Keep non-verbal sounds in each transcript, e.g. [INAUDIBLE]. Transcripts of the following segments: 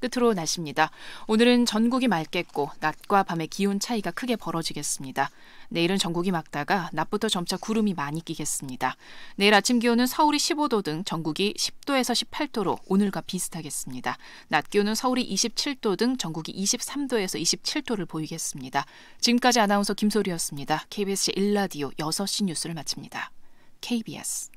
끝으로 날씨입니다. 오늘은 전국이 맑겠고 낮과 밤의 기온 차이가 크게 벌어지겠습니다. 내일은 전국이 맑다가 낮부터 점차 구름이 많이 끼겠습니다. 내일 아침 기온은 서울이 15도 등 전국이 10도에서 18도로 오늘과 비슷하겠습니다. 낮 기온은 서울이 27도 등 전국이 23도에서 27도를 보이겠습니다. 지금까지 아나운서 김소리였습니다. KBS 1라디오 6시 뉴스를 마칩니다. KBS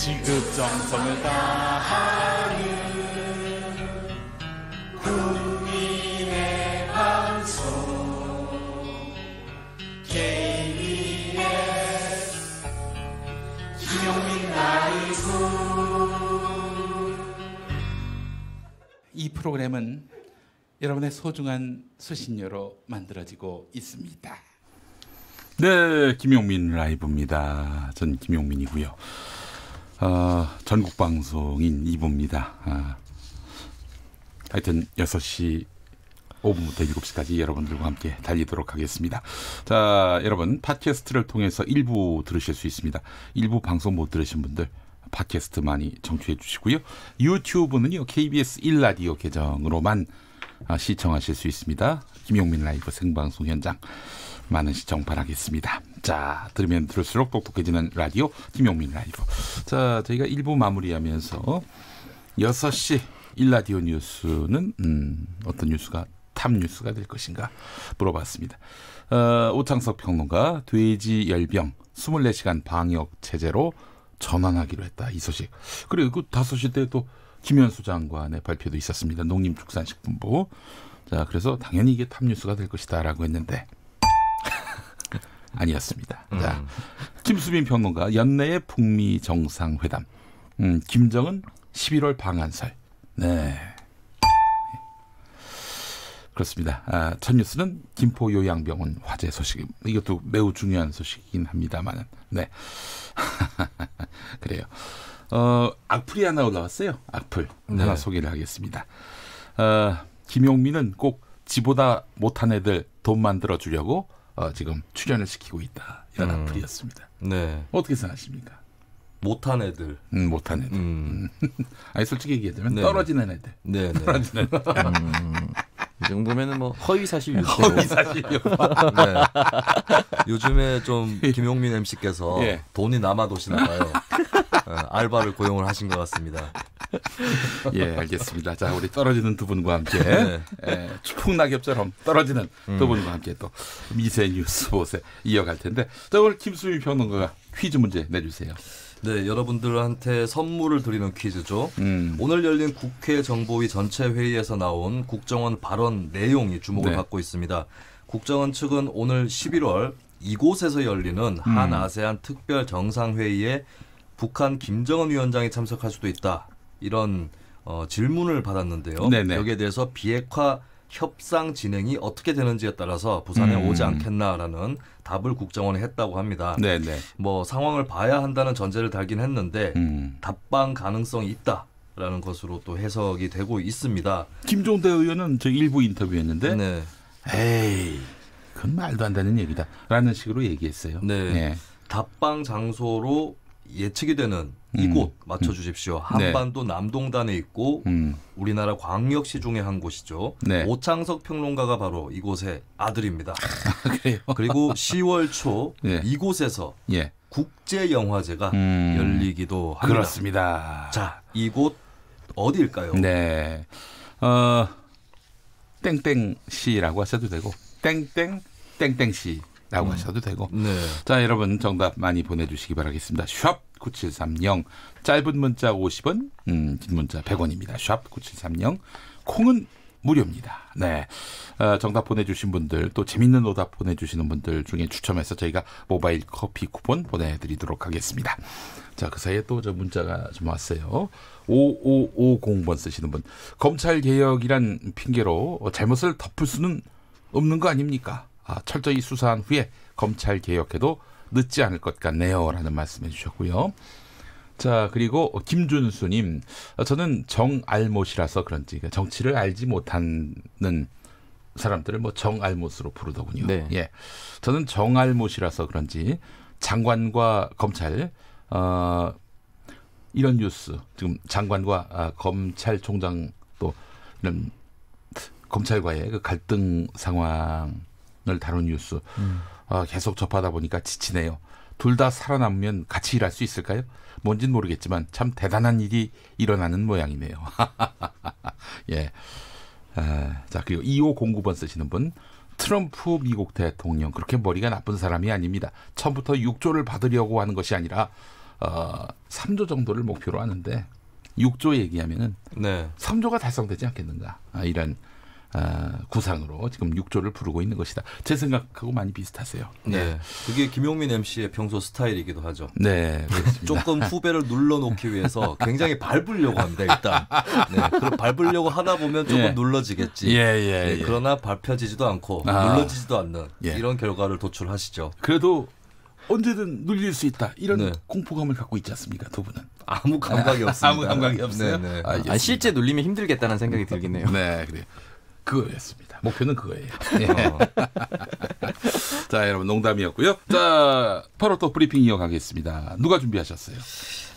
지극 정성을 다하는 국민의 방송 KBS 김용민 라이브 이 프로그램은 여러분의 소중한 수신료로 만들어지고 있습니다. 네, 김용민 라이브입니다. 전 김용민이고요. 어, 전국 방송인 2부입니다. 아, 하여튼 6시 5분부터 7시까지 여러분들과 함께 달리도록 하겠습니다. 자, 여러분, 팟캐스트를 통해서 일부 들으실 수 있습니다. 일부 방송 못 들으신 분들, 팟캐스트 많이 청취해 주시고요. 유튜브는요, KBS 1라디오 계정으로만 아, 시청하실 수 있습니다. 김용민 라이브 생방송 현장. 많은 시청 바라겠습니다. 자, 들으면 들을수록 똑똑해지는 라디오 김용민 라이브. 자, 저희가 1부 마무리하면서 6시 1라디오 뉴스는 음, 어떤 뉴스가 탑 뉴스가 될 것인가 물어봤습니다. 어, 오창석 평론가 돼지 열병 24시간 방역 체제로 전환하기로 했다. 이 소식. 그리고 그 5시 때또 김현수 장관의 발표도 있었습니다. 농림축산식품부. 자, 그래서 당연히 이게 탑 뉴스가 될 것이다라고 했는데 [LAUGHS] 아니었습니다. 음. 자, 김수빈 평론가 연내의 북미 정상회담. 음, 김정은 11월 방한설. 네. 그렇습니다. 아, 첫 뉴스는 김포 요양병원 화재 소식. 이것도 매우 중요한 소식이긴 합니다만은. 네. [LAUGHS] 그래요. 어, 악플이 하나 올라왔어요. 악플. 네. 하나 소개를 하겠습니다. 어, 김용민은 꼭 지보다 못한 애들 돈 만들어 주려고 어, 지금 출연을 시키고 있다. 이런 음. 악플이었습니다. 네. 어떻게 생각하십니까? 못한 애들. 음, 못한 애들. 음. [LAUGHS] 아니 솔직히 얘기하자면 네 떨어지는 애들. 네. 떨어지는 [LAUGHS] 애들. 음. 이 정도면은 뭐 허위 사실 유포. [LAUGHS] 허위 사실 유포. 네. 요즘에 좀 김용민 MC께서 예. 돈이 남아 도시나 봐요. 어, 알바를 고용을 하신 것 같습니다. 예, 알겠습니다. 자, 우리 떨어지는 두 분과 함께 네. 예, 풍낙엽처럼 떨어지는 음. 두 분과 함께 또 미세 뉴스 보세 이어갈 텐데, 자, 오늘 김수미 평론가가 퀴즈 문제 내주세요. 네, 여러분들한테 선물을 드리는 퀴즈죠. 음. 오늘 열린 국회 정보위 전체 회의에서 나온 국정원 발언 내용이 주목을 네. 받고 있습니다. 국정원 측은 오늘 11월 이곳에서 열리는 한 음. 아세안 특별 정상회의에 북한 김정은 위원장이 참석할 수도 있다. 이런 어, 질문을 받았는데요. 네네. 여기에 대해서 비핵화 협상 진행이 어떻게 되는지에 따라서 부산에 음. 오지 않겠나라는 답을 국정원에 했다고 합니다. 네네. 뭐 상황을 봐야 한다는 전제를 달긴 했는데 음. 답방 가능성이 있다 라는 것으로 또 해석이 되고 있습니다. 김종대 의원은 저 일부 인터뷰했는데 네. 에이 그건 말도 안 되는 얘기다라는 식으로 얘기했어요. 네. 네. 답방 장소로 예측이 되는 이곳 음. 맞춰 주십시오. 음. 한반도 네. 남동단에 있고 음. 우리나라 광역시 중에 한 곳이죠. 네. 오창석 평론가가 바로 이곳의 아들입니다. [LAUGHS] 아, 그리고 10월 초 네. [LAUGHS] 이곳에서 예. 국제 영화제가 음. 열리기도 합니다. 그렇습니다. 자, 이곳 어디일까요? 네. 어 땡땡시라고 하셔도 되고 땡땡 땡땡시 라고 음. 하셔도 되고. 네. 자, 여러분 정답 많이 보내 주시기 바라겠습니다. 샵 9730. 짧은 문자 50원, 음, 긴 문자 100원입니다. 샵 9730. 콩은 무료입니다. 네. 어, 정답 보내주신 분들, 또 재밌는 오답 보내주시는 분들 중에 추첨해서 저희가 모바일 커피 쿠폰 보내드리도록 하겠습니다. 자, 그 사이에 또 저 문자가 좀 왔어요. 5550번 쓰시는 분. 검찰 개혁이란 핑계로 잘못을 덮을 수는 없는 거 아닙니까? 아, 철저히 수사한 후에 검찰 개혁해도 늦지 않을 것 같네요라는 말씀해 주셨고요. 자 그리고 김준수님 저는 정알못이라서 그런지 그러니까 정치를 알지 못하는 사람들을 뭐 정알못으로 부르더군요. 네. 예, 저는 정알못이라서 그런지 장관과 검찰 어, 이런 뉴스 지금 장관과 아, 검찰총장 또 이런 검찰과의 그 갈등 상황을 다룬 뉴스 음. 어, 계속 접하다 보니까 지치네요. 둘 다 살아남으면 같이 일할 수 있을까요? 뭔진 모르겠지만 참 대단한 일이 일어나는 모양이네요. [LAUGHS] 예. 아, 자, 그리고 2509번 쓰시는 분. 트럼프 미국 대통령 그렇게 머리가 나쁜 사람이 아닙니다. 처음부터 6조를 받으려고 하는 것이 아니라 어, 3조 정도를 목표로 하는데 6조 얘기하면은 네. 3조가 달성되지 않겠는가 아, 이런 아, 구상으로 지금 6조를 부르고 있는 것이다. 제 생각하고 많이 비슷하세요. 네. 네. 그게 김용민 MC의 평소 스타일이기도 하죠. 네. 조금 후배를 눌러놓기 위해서 굉장히 밟으려고 합니다, 일단. 네. 그럼 밟으려고 하다 보면 조금 예. 눌러지겠지. 예, 예, 네, 예. 그러나 밟혀지지도 않고 아. 눌러지지도 않는 예. 이런 결과를 도출하시죠. 그래도 언제든 눌릴 수 있다. 이런 네. 공포감을 갖고 있지 않습니까, 두 분은? 아무 감각이 [LAUGHS] 없습니다. 아무 감각이 없어요. 네, 네. 아, 실제 눌리면 힘들겠다는 생각이 들긴 해요. 네, 그래요. 그거였습니다. 목표는 그거예요. 예. [LAUGHS] 자, 여러분 농담이었고요. 자, 바로 또 브리핑 이어가겠습니다. 누가 준비하셨어요?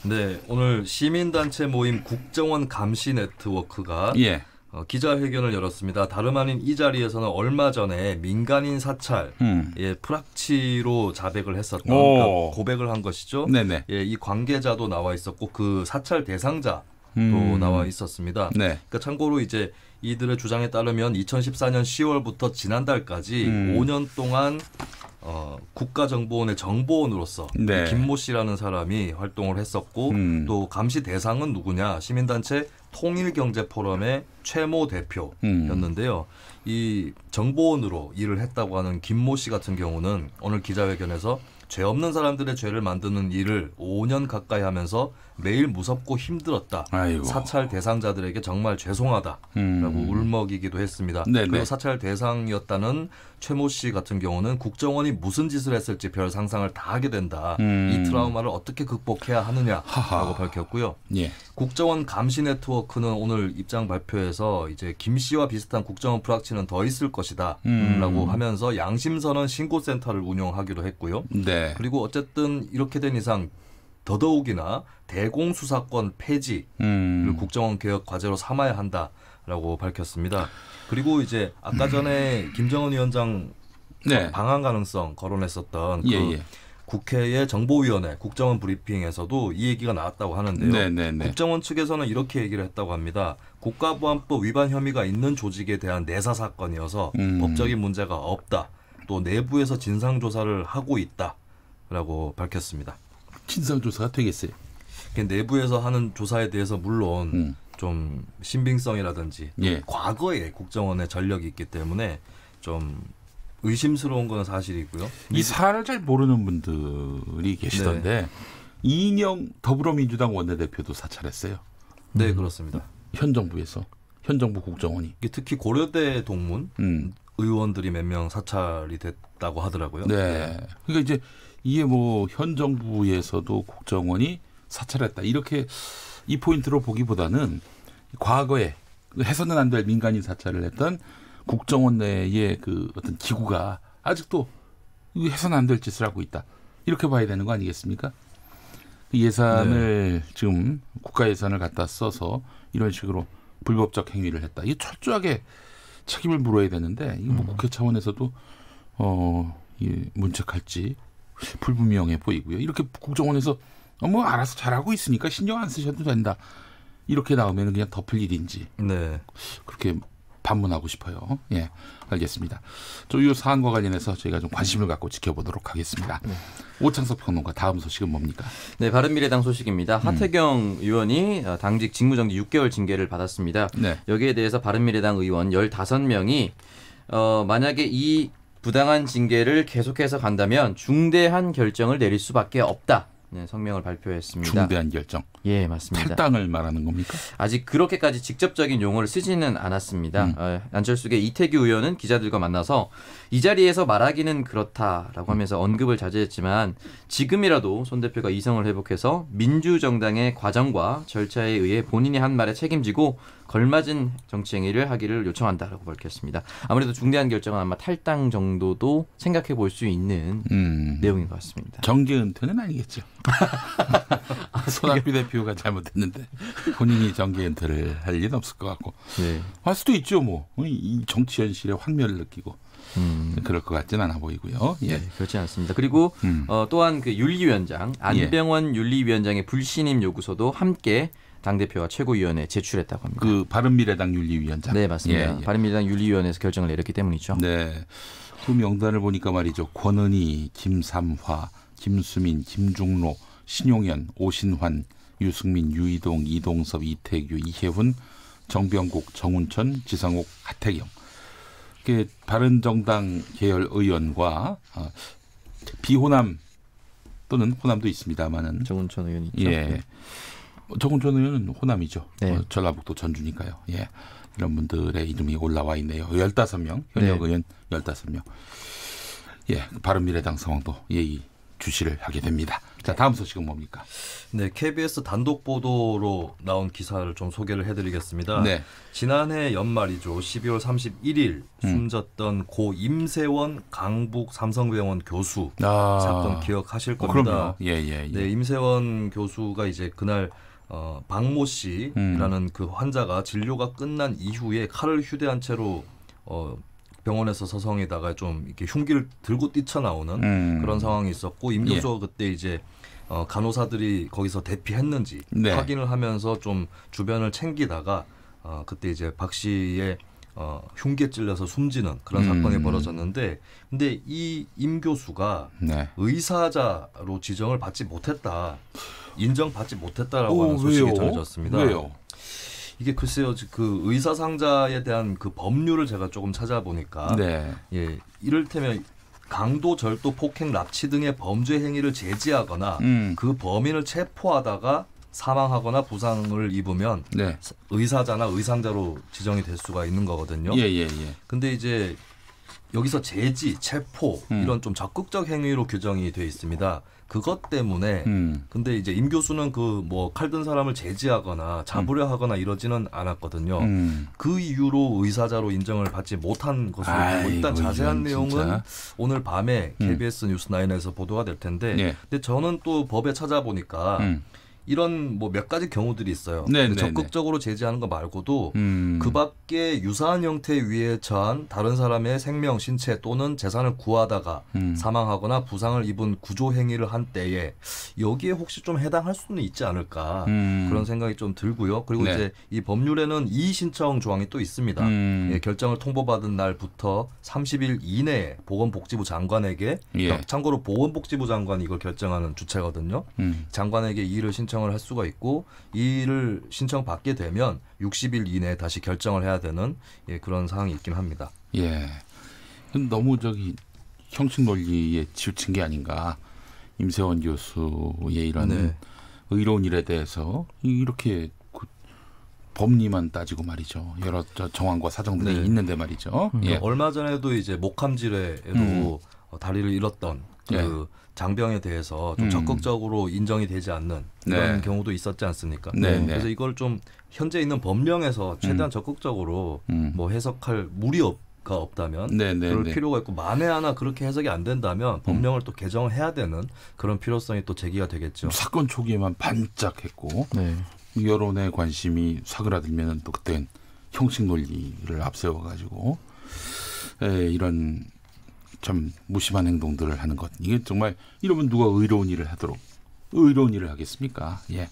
네, 오늘 시민단체 모임 국정원 감시 네트워크가 예. 어, 기자회견을 열었습니다. 다름 아닌 이 자리에서는 얼마 전에 민간인 사찰, 음. 예, 프락치로 자백을 했었던 그러니까 고백을 한 것이죠. 네네. 예, 이 관계자도 나와 있었고 그 사찰 대상자 도 음. 나와 있었습니다. 네. 그러니까 참고로 이제 이들의 주장에 따르면 2014년 10월부터 지난달까지 음. 5년 동안 어, 국가정보원의 정보원으로서 네. 김모 씨라는 사람이 활동을 했었고 음. 또 감시 대상은 누구냐 시민단체 통일경제포럼의 최모 대표였는데요. 음. 이 정보원으로 일을 했다고 하는 김모 씨 같은 경우는 오늘 기자회견에서 죄 없는 사람들의 죄를 만드는 일을 5년 가까이 하면서 매일 무섭고 힘들었다. 아이고. 사찰 대상자들에게 정말 죄송하다라고 음. 울먹이기도 했습니다. 네네. 그리고 사찰 대상이었다는 최모 씨 같은 경우는 국정원이 무슨 짓을 했을지 별 상상을 다 하게 된다. 음. 이 트라우마를 어떻게 극복해야 하느냐라고 하하. 밝혔고요. 예. 국정원 감시 네트워크는 오늘 입장 발표에서 이제 김 씨와 비슷한 국정원 프락치는 더 있을 것이다라고 음. 하면서 양심선언 신고센터를 운영하기로 했고요. 네. 그리고 어쨌든 이렇게 된 이상 더더욱이나 대공수사권 폐지를 음. 국정원 개혁 과제로 삼아야 한다라고 밝혔습니다. 그리고 이제 아까 전에 음. 김정은 위원장 네. 방한 가능성 거론했었던 그 예, 예. 국회의 정보위원회 국정원 브리핑에서도 이 얘기가 나왔다고 하는데요. 네, 네, 네. 국정원 측에서는 이렇게 얘기를 했다고 합니다. 국가보안법 위반 혐의가 있는 조직에 대한 내사 사건이어서 음. 법적인 문제가 없다. 또 내부에서 진상 조사를 하고 있다라고 밝혔습니다. 진상 조사가 되겠어요. 내부에서 하는 조사에 대해서 물론 음. 좀 신빙성이라든지 예. 과거에 국정원의 전력이 있기 때문에 좀 의심스러운 건 사실이고요. 이 사안을 잘 모르는 분들이 계시던데 네. 이인영 더불어민주당 원내대표도 사찰했어요. 네, 음. 그렇습니다. 현 정부에서 현 정부 국정원이 특히 고려대 동문 음. 의원들이 몇 명 사찰이 됐다고 하더라고요. 네. 네. 그러니까 이제 이게 뭐 현 정부에서도 국정원이 사찰했다 이렇게 이 포인트로 보기보다는 과거에 해서는 안 될 민간인 사찰을 했던 국정원 내의 그 어떤 기구가 아직도 해서는 안 될 짓을 하고 있다 이렇게 봐야 되는 거 아니겠습니까? 그 예산을 네. 지금 국가 예산을 갖다 써서 이런 식으로 불법적 행위를 했다. 이게 철저하게 책임을 물어야 되는데 이거 뭐 음. 국회 차원에서도 어, 이 문책할지 불분명해 보이고요. 이렇게 국정원에서 어, 뭐 알아서 잘하고 있으니까 신경 안 쓰셔도 된다. 이렇게 나오면 그냥 덮을 일인지. 네. 그렇게 반문하고 싶어요. 예, 알겠습니다. 저이 사안과 관련해서 저희가 좀 관심을 갖고 지켜보도록 하겠습니다. 네. 오창석 평론가 다음 소식은 뭡니까? 네, 바른미래당 소식입니다. 음. 하태경 의원이 당직 직무정지 6개월 징계를 받았습니다. 네. 여기에 대해서 바른미래당 의원 15명이 어, 만약에 이 부당한 징계를 계속해서 간다면 중대한 결정을 내릴 수밖에 없다. 네, 성명을 발표했습니다. 중대한 결정. 예, 맞습니다. 탈당을 말하는 겁니까? 아직 그렇게까지 직접적인 용어를 쓰지는 않았습니다. 음. 어, 안철수계 이태규 의원은 기자들과 만나서 이 자리에서 말하기는 그렇다라고 하면서 언급을 자제했지만 지금이라도 손 대표가 이성을 회복해서 민주정당의 과정과 절차에 의해 본인이 한 말에 책임지고 걸맞은 정치 행위를 하기를 요청한다라고 밝혔습니다. 아무래도 중대한 결정은 아마 탈당 정도도 생각해 볼 수 있는 음. 내용인 것 같습니다. 정계 은퇴는 아니겠죠. [LAUGHS] [LAUGHS] 초등학교 대표가 잘못했는데 본인이 정계 은퇴를 할 일은 없을 것 같고 네. 할 수도 있죠 뭐 이 정치 현실의 환멸을 느끼고 음. 그럴 것 같지는 않아 보이고요. 예. 네, 그렇지 않습니다. 그리고 음. 어, 또한 그 윤리위원장 안병원 예. 윤리위원장의 불신임 요구서도 함께 당 대표와 최고위원회에 제출했다고 합니다. 그 바른미래당 윤리위원장. 네 맞습니다. 예, 예. 바른미래당 윤리위원회에서 결정을 내렸기 때문이죠. 네. 그 명단을 보니까 말이죠. 권은희, 김삼화, 김수민, 김중로, 신용현, 오신환, 유승민, 유이동, 이동섭, 이태규, 이혜훈, 정병국, 정운천, 지상욱, 하태경. 그 바른정당 계열 의원과 어, 비호남 또는 호남도 있습니다만은 정운천 의원이 있죠. 예. 네. 정운천 의원은 호남이죠. 네. 어, 전라북도 전주니까요. 예. 이런 분들의 이름이 올라와 있네요. 15명, 현역 네. 의원 15명. 예, 바른미래당 상황도 예의 주시를 하게 됩니다. 자, 다음 소식은 뭡니까? 네, KBS 단독 보도로 나온 기사를 좀 소개를 해드리겠습니다. 네. 지난해 연말이죠. 12월 31일 음. 숨졌던 고 임세원 강북 삼성병원 교수 아. 사건 기억하실 어, 겁니다. 어, 예, 예, 예. 네, 임세원 교수가 이제 그날 어, 박모 씨라는 음. 그 환자가 진료가 끝난 이후에 칼을 휴대한 채로 어, 병원에서 서성에다가 좀 이렇게 흉기를 들고 뛰쳐나오는 음. 그런 상황이 있었고 임 교수가 예. 그때 이제 어, 간호사들이 거기서 대피했는지 네. 확인을 하면서 좀 주변을 챙기다가 어, 그때 이제 박 씨의 어, 흉기에 찔려서 숨지는 그런 음. 사건이 벌어졌는데 근데 이 임 교수가 네. 의사자로 지정을 받지 못했다 인정받지 못했다라고 오, 하는 소식이 왜요? 전해졌습니다. 왜요? 이게 글쎄요, 그 의사 상자에 대한 그 법률을 제가 조금 찾아보니까 네. 예, 이를테면 강도, 절도, 폭행, 납치 등의 범죄 행위를 제지하거나 음. 그 범인을 체포하다가 사망하거나 부상을 입으면 네. 의사자나 의상자로 지정이 될 수가 있는 거거든요. 예, 예, 예. 근데 이제 여기서 제지, 체포 음. 이런 좀 적극적 행위로 규정이 돼 있습니다. 그것 때문에 음. 근데 이제 임 교수는 그 뭐 칼든 사람을 제지하거나 잡으려 음. 하거나 이러지는 않았거든요. 음. 그 이유로 의사자로 인정을 받지 못한 것으로 일단 자세한 내용은 진짜. 오늘 밤에 KBS 음. 뉴스 9에서 보도가 될 텐데 예. 근데 저는 또 법에 찾아보니까 음. 이런 뭐 몇 가지 경우들이 있어요. 네, 네, 네, 적극적으로 제지하는 거 말고도 음. 그밖에 유사한 형태 위에 처한 다른 사람의 생명, 신체 또는 재산을 구하다가 음. 사망하거나 부상을 입은 구조 행위를 한 때에 여기에 혹시 좀 해당할 수는 있지 않을까 음. 그런 생각이 좀 들고요. 그리고 네. 이제 이 법률에는 이의 신청 조항이 또 있습니다. 음. 예, 결정을 통보받은 날부터 30일 이내에 보건복지부 장관에게 예. 참고로 보건복지부 장관이 이걸 결정하는 주체거든요. 음. 장관에게 이의를 신청 신청을 할 수가 있고 이를 신청 받게 되면 60일 이내에 다시 결정을 해야 되는 예, 그런 사항이 있긴 합니다. 예. 너무 저기 형식 논리에 치우친 게 아닌가. 임세원 교수의 이런 네. 의로운 일에 대해서 이렇게 그 법리만 따지고 말이죠. 여러 정황과 사정들이 네. 있는데 말이죠. 음. 예. 얼마 전에도 이제 목함질에도 음. 다리를 잃었던 그 예. 장병에 대해서 좀 음. 적극적으로 인정이 되지 않는 그런 네. 경우도 있었지 않습니까? 네, 네. 그래서 이걸 좀 현재 있는 법령에서 최대한 음. 적극적으로 음. 뭐 해석할 무리 없. 가 없다면 네, 네, 그럴 네. 필요가 있고 만에 하나 그렇게 해석이 안 된다면 음. 법령을 또 개정을 해야 되는 그런 필요성이 또 제기가 되겠죠. 사건 초기에만 반짝했고 네. 여론의 관심이 사그라들면 또 그땐 형식 논리를 앞세워 가지고 이런 참 무심한 행동들을 하는 것 이게 정말 이러면 누가 의로운 일을 하도록 의로운 일을 하겠습니까? 예.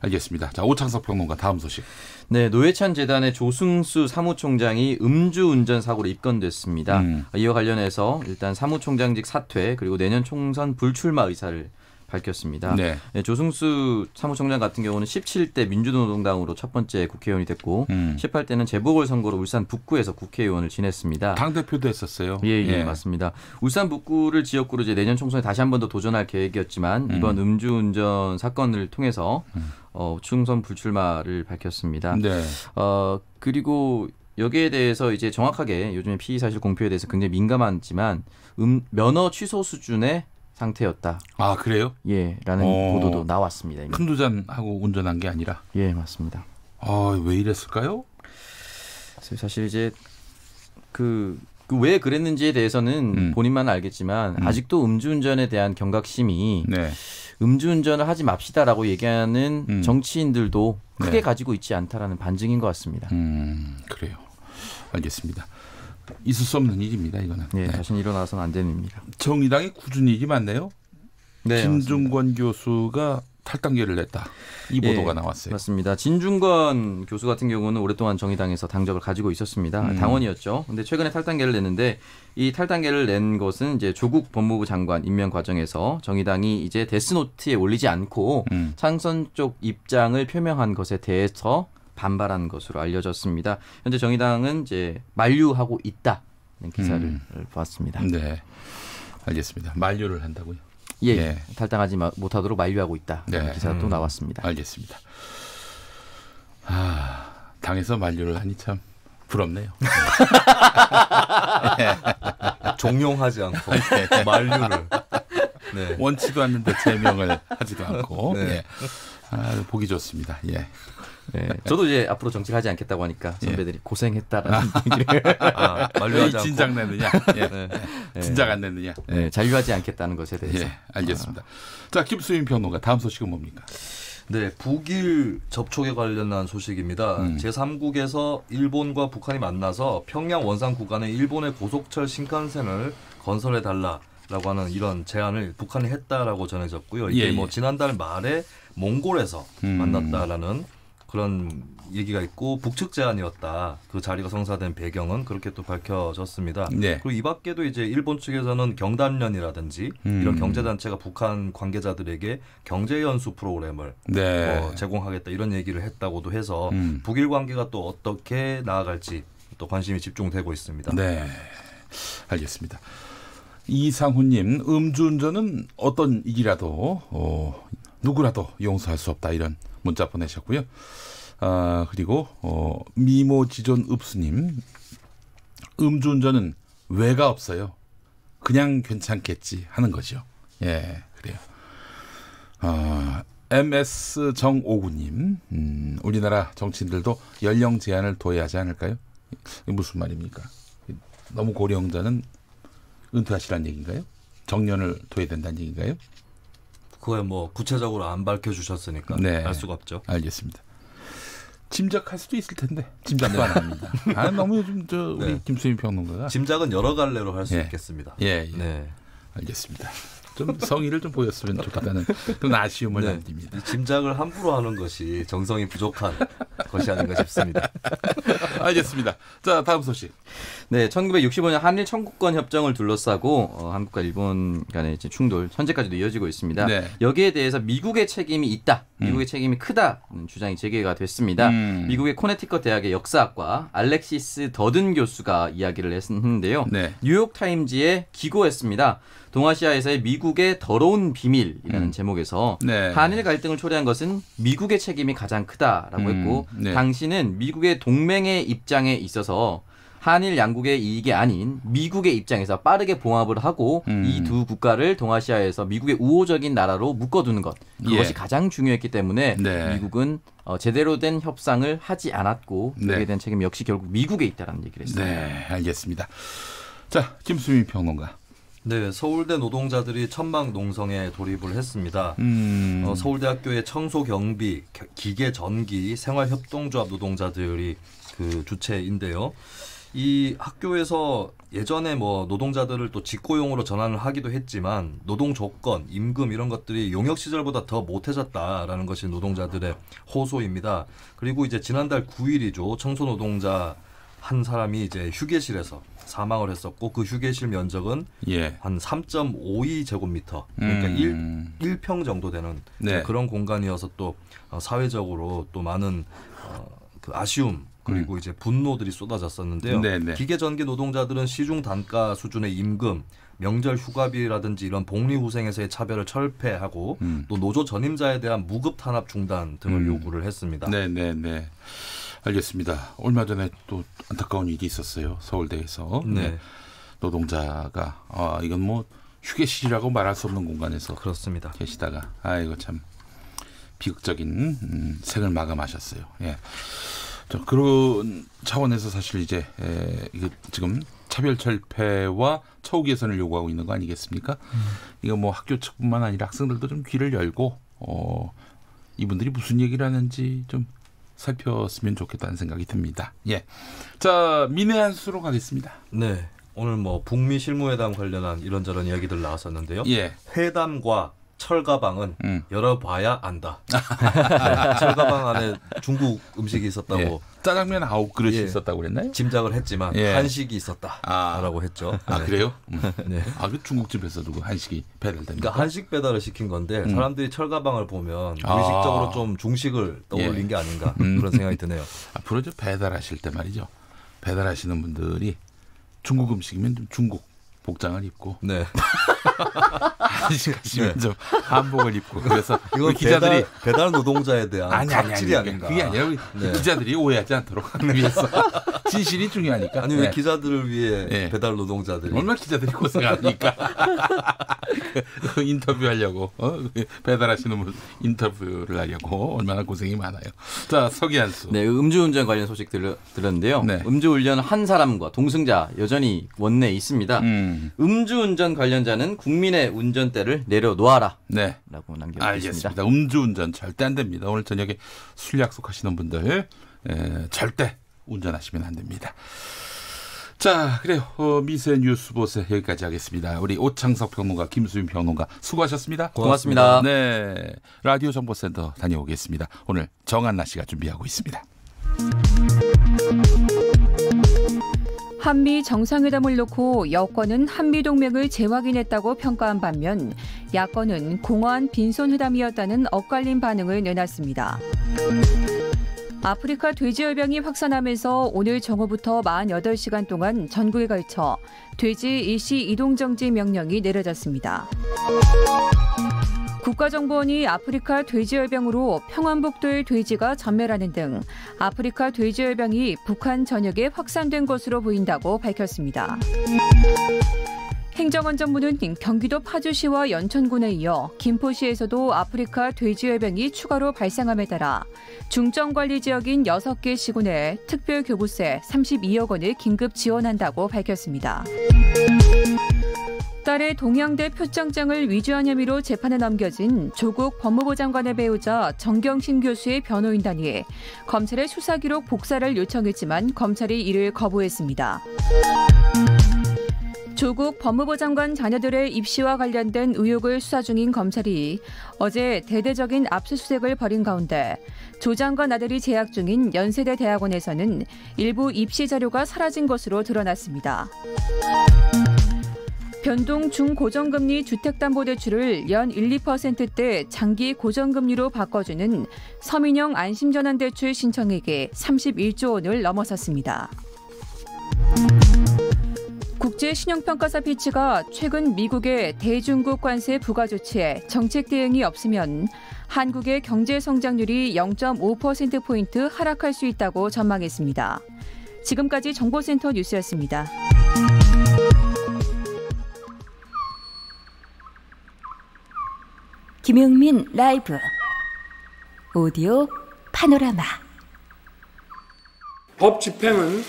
알겠습니다. 자, 오창석 평론가 다음 소식. 네, 노회찬 재단의 조승수 사무총장이 음주운전 사고로 입건됐습니다. 음. 이와 관련해서 일단 사무총장직 사퇴 그리고 내년 총선 불출마 의사를 밝혔습니다. 네. 네, 조승수 사무총장 같은 경우는 17대 민주노동당으로 첫 번째 국회의원이 됐고 음. 18대는 재보궐선거로 울산 북구에서 국회의원을 지냈습니다. 당 대표도 했었어요. 예, 예, 예, 맞습니다. 울산 북구를 지역구로 이제 내년 총선에 다시 한 번 더 도전할 계획이었지만 음. 이번 음주운전 사건을 통해서 음. 어, 충선 불출마를 밝혔습니다. 네. 어, 그리고 여기에 대해서 이제 정확하게 요즘에 피의 사실 공표에 대해서 굉장히 민감하지만 음, 면허 취소 수준의 상태였다. 아 그래요? 예, 라는 어, 보도도 나왔습니다. 큰 두잔하고 운전한 게 아니라. 예, 맞습니다. 아왜 이랬을까요? 사실 이제 그 그 왜 그랬는지에 대해서는 음. 본인만 알겠지만 음. 아직도 음주운전에 대한 경각심이 네. 음주운전을 하지 맙시다라고 얘기하는 음. 정치인들도 크게 네. 가지고 있지 않다라는 반증인 것 같습니다. 음, 그래요. 알겠습니다. 있을 수 없는 일입니다. 이거는. 네, 네. 다시 일어나서는 안 되는 일입니다. 정의당의 꾸준히 일이 많네요. 네, 김중권 맞습니다. 교수가 탈당계를 냈다. 이 예, 보도가 예, 나왔어요. 맞습니다. 진중권 교수 같은 경우는 오랫동안 정의당에서 당적을 가지고 있었습니다. 음. 당원이었죠. 근데 최근에 탈당계를 냈는데 이 탈당계를 낸 것은 이제 조국 법무부 장관 임명 과정에서 정의당이 이제 데스노트에 올리지 않고 음. 창선 쪽 입장을 표명한 것에 대해서 반발한 것으로 알려졌습니다. 현재 정의당은 이제 만류하고 있다는 기사를 음. 봤습니다. 네. 알겠습니다. 만류를 한다고요? 예, 예. 탈당하지 못하도록 만류하고 있다. 네. 기사가 음, 또 나왔습니다. 알겠습니다. 아, 당에서 만류를 하니 참 부럽네요. 네. [LAUGHS] 종용하지 않고 네. 만류를 네. 원치도 않는데 제명을 하지도 않고 네. 예. 아, 보기 좋습니다. 예. 네, [LAUGHS] 저도 이제 앞으로 정치하지 않겠다고 하니까 선배들이 예. 고생했다라는 얘기를 아, 만류하지 않고 진작 내느냐, 예. 네. 네. 진작 안 내느냐, 네, 잔류하지 않겠다는 것에 대해서. 예, 알겠습니다. 아. 자, 김수민 평론가 다음 소식은 뭡니까? 네, 북일 접촉에 관련한 소식입니다. 음. 제3국에서 일본과 북한이 만나서 평양 원산 구간에 일본의 고속철 신칸센을 건설해 달라라고 하는 이런 제안을 북한이 했다라고 전해졌고요. 이게 예, 뭐 예. 지난달 말에 몽골에서 음. 만났다라는 그런 얘기가 있고 북측 제안이었다. 그 자리가 성사된 배경은 그렇게 또 밝혀졌습니다. 네. 그리고 이 밖에도 이제 일본 측에서는 경단련이라든지 음. 이런 경제 단체가 북한 관계자들에게 경제 연수 프로그램을 네. 뭐 제공하겠다 이런 얘기를 했다고도 해서 음. 북일 관계가 또 어떻게 나아갈지 또 관심이 집중되고 있습니다. 네. 알겠습니다. 이상훈님, 음주운전은 어떤 일이라도 어, 누구라도 용서할 수 없다 이런 문자 보내셨고요. 아, 그리고 어, 미모지존 읍수님 음주운전은 왜가 없어요. 그냥 괜찮겠지 하는 거죠. 예, 그래요. 어, MS 정오구님, 음, 우리나라 정치인들도 연령 제한을 둬야 하지 않을까요? 이게 무슨 말입니까? 너무 고령자는 은퇴하시라는 얘기인가요? 정년을 둬야 된다는 얘기인가요? 그거에 뭐 구체적으로 안 밝혀 주셨으니까 네. 알 수가 없죠. 알겠습니다. 짐작할 수도 있을 텐데 짐작도 안 합니다. 아 너무 요즘 저 우리 네. 김수민 평론가가 짐작은 여러 갈래로 할수 예. 있겠습니다. 예, 예. 네. 알겠습니다. 좀 성의를 좀 보였으면 좋겠다는 그런 아쉬움을 네. 남깁니다. 짐작을 함부로 하는 것이 정성이 부족한 것이 아닌가 싶습니다. [LAUGHS] 알겠습니다. 자 다음 소식. 네, 1965년 한일 청구권 협정을 둘러싸고 어, 한국과 일본 간의 충돌 현재까지도 이어지고 있습니다. 네. 여기에 대해서 미국의 책임이 있다, 음. 미국의 음. 책임이 크다는 주장이 제기가 됐습니다. 음. 미국의 코네티컷 대학의 역사학과 알렉시스 더든 교수가 이야기를 했는데요. 네. 뉴욕 타임즈에 기고했습니다. 동아시아에서의 미국의 더러운 비밀이라는 음. 제목에서 네. 한일 갈등을 초래한 것은 미국의 책임이 가장 크다라고 음. 했고 네. 당신은 미국의 동맹의 입장에 있어서 한일 양국의 이익이 아닌 미국의 입장에서 빠르게 봉합을 하고 음. 이두 국가를 동아시아에서 미국의 우호적인 나라로 묶어두는 것 그것이 예. 가장 중요했기 때문에 네. 미국은 어, 제대로 된 협상을 하지 않았고 네. 여기에 대한 책임 역시 결국 미국에 있다라는 얘기를 했습니다. 네, 알겠습니다. 자, 김수민 평론가. 네, 서울대 노동자들이 천막 농성에 돌입을 했습니다. 음. 어, 서울대학교의 청소 경비, 기계 전기, 생활협동조합 노동자들이 그 주체인데요. 이 학교에서 예전에 뭐 노동자들을 또 직고용으로 전환을 하기도 했지만 노동 조건, 임금 이런 것들이 용역 시절보다 더 못해졌다라는 것이 노동자들의 호소입니다. 그리고 이제 지난달 9일이죠. 청소 노동자 한 사람이 이제 휴게실에서 사망을 했었고 그 휴게실 면적은 예. 한 3.52 제곱미터 그러니까 음. 1, 1평 정도 되는 네. 그런 공간이어서 또 어, 사회적으로 또 많은 어, 그 아쉬움 그리고 음. 이제 분노들이 쏟아졌었는데요. 네네. 네. 기계 전기 노동자들은 시중 단가 수준의 임금, 명절 휴가비라든지 이런 복리후생에서의 차별을 철폐하고 음. 또 노조 전임자에 대한 무급 탄압 중단 등을 음. 요구를 했습니다. 네, 네, 네. 알겠습니다. 얼마 전에 또 안타까운 일이 있었어요. 서울대에서. 네. 네. 노동자가 아, 이건 뭐 휴게실이라고 말할 수 없는 공간에서 그렇습니다. 계시다가 아이고 참 비극적인 음, 생을 마감하셨어요. 예. 자, 그런 차원에서 사실 이제 에, 이게 지금 차별 철폐와 처우 개선을 요구하고 있는 거 아니겠습니까? 음. 이거 뭐 학교 측뿐만 아니라 학생들도 좀 귀를 열고 어 이분들이 무슨 얘기를 하는지 좀 살폈으면 좋겠다는 생각이 듭니다. 예. 자, 민해한 수로 가겠습니다. 네. 오늘 뭐 북미 실무회담 관련한 이런저런 이야기들 나왔었는데요. 예. 회담과 철가방은 음. 열어봐야 안다. 네, [LAUGHS] 철가방 안에 중국 음식이 있었다고. 예. 짜장면 아홉 그릇이 예. 있었다고 그랬나요? 짐작을 했지만 예. 한식이 있었다라고 아. 했죠. 아 네. 그래요? 음. 네. 아그 중국집에서도 그 한식이 배달됩니까? 그러니까 한식 배달을 시킨 건데 음. 사람들이 철가방을 보면 아. 의식적으로 좀 중식을 떠올린 예. 게 아닌가 음. 그런 생각이 드네요. [LAUGHS] 앞으로 저 배달하실 때 말이죠. 배달하시는 분들이 중국 음식이면 좀 중국 복장을 입고 네. [LAUGHS] [LAUGHS] 한시간씩은 네. 좀 한복을 입고 그래서 이건 기자들이 배달, 배달, 노동자에 대한 아니 아니 아니 아닌가. 그게 아니라 네. 기자들이 오해하지 않도록 하기 위해서 [LAUGHS] 진실이 중요하니까. 아니 왜 네. 기자들을 위해 네. 배달 노동자들이 얼마나 기자들이 고생하니까 그 [LAUGHS] 인터뷰하려고 어? 배달하시는 분 인터뷰를 하려고 얼마나 고생이 많아요. 자 서기한수. 네 음주운전 관련 소식 들, 들었는데요. 네. 음주운전 한 사람과 동승자 여전히 원내에 있습니다. 음. 음주운전 관련자는 국민의 운전대를 내려놓아라. 네. 라고 남겨주습니다 알겠습니다. 음주운전 절대 안 됩니다. 오늘 저녁에 술 약속하시는 분들 에, 절대 운전하시면 안 됩니다. 자, 그래요. 어, 미세 뉴스 보세 여기까지 하겠습니다. 우리 오창석 평론가, 김수민 평론가 수고하셨습니다. 고맙습니다. 네, 라디오 정보센터 다녀오겠습니다. 오늘 정한나 씨가 준비하고 있습니다. 한미 정상회담을 놓고 여권은 한미 동맹을 재확인했다고 평가한 반면 야권은 공허한 빈손회담이었다는 엇갈린 반응을 내놨습니다. 아프리카 돼지열병이 확산하면서 오늘 정오부터 48시간 동안 전국에 걸쳐 돼지 일시 이동정지 명령이 내려졌습니다. 국가정보원이 아프리카 돼지열병으로 평안북도의 돼지가 전멸하는 등 아프리카 돼지열병이 북한 전역에 확산된 것으로 보인다고 밝혔습니다. 행정안전부는 경기도 파주시와 연천군에 이어 김포시에서도 아프리카 돼지열병이 추가로 발생함에 따라 중점관리 지역인 6개 시군에 특별교부세 32억 원을 긴급 지원한다고 밝혔습니다. 딸의 동양대 표창장을 위조한 혐의로 재판에 넘겨진 조국 법무부 장관의 배우자 정경심 교수의 변호인단이 검찰의 수사 기록 복사를 요청했지만 검찰이 이를 거부했습니다. 조국 법무부 장관 자녀들의 입시와 관련된 의혹을 수사 중인 검찰이 어제 대대적인 압수수색을 벌인 가운데 조 장관 아들이 재학 중인 연세대 대학원에서는 일부 입시 자료가 사라진 것으로 드러났습니다. 변동 중고정금리 주택담보대출을 연 1, 2%대 장기 고정금리로 바꿔주는 서민형 안심전환대출 신청액이 31조 원을 넘어섰습니다. 국제신용평가사 피치가 최근 미국의 대중국 관세 부과 조치에 정책 대응이 없으면 한국의 경제 성장률이 0.5%포인트 하락할 수 있다고 전망했습니다. 지금까지 정보센터 뉴스였습니다. 김용민 라이브 오디오 파노라마 법 집행은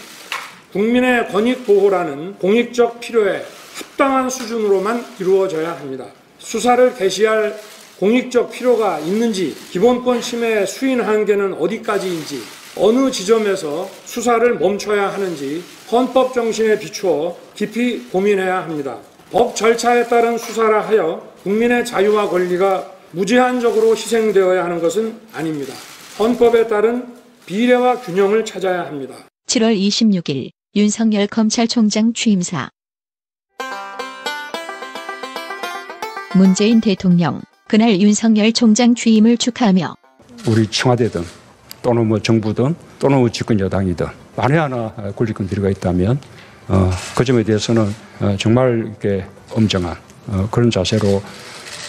국민의 권익 보호라는 공익적 필요에 합당한 수준으로만 이루어져야 합니다. 수사를 개시할 공익적 필요가 있는지 기본권 침해 수인 한계는 어디까지인지 어느 지점에서 수사를 멈춰야 하는지 헌법 정신에 비추어 깊이 고민해야 합니다. 법 절차에 따른 수사라 하여 국민의 자유와 권리가 무제한적으로 희생되어야 하는 것은 아닙니다. 헌법에 따른 비례와 균형을 찾아야 합니다. 7월 26일 윤석열 검찰총장 취임사 문재인 대통령 그날 윤석열 총장 취임을 축하하며 우리 청와대든 또는 뭐 정부든 또는 뭐 집권 여당이든 만에 하나 권리권 들어가 있다면 어, 그 점에 대해서는 어, 정말 이렇게 엄정한 어, 그런 자세로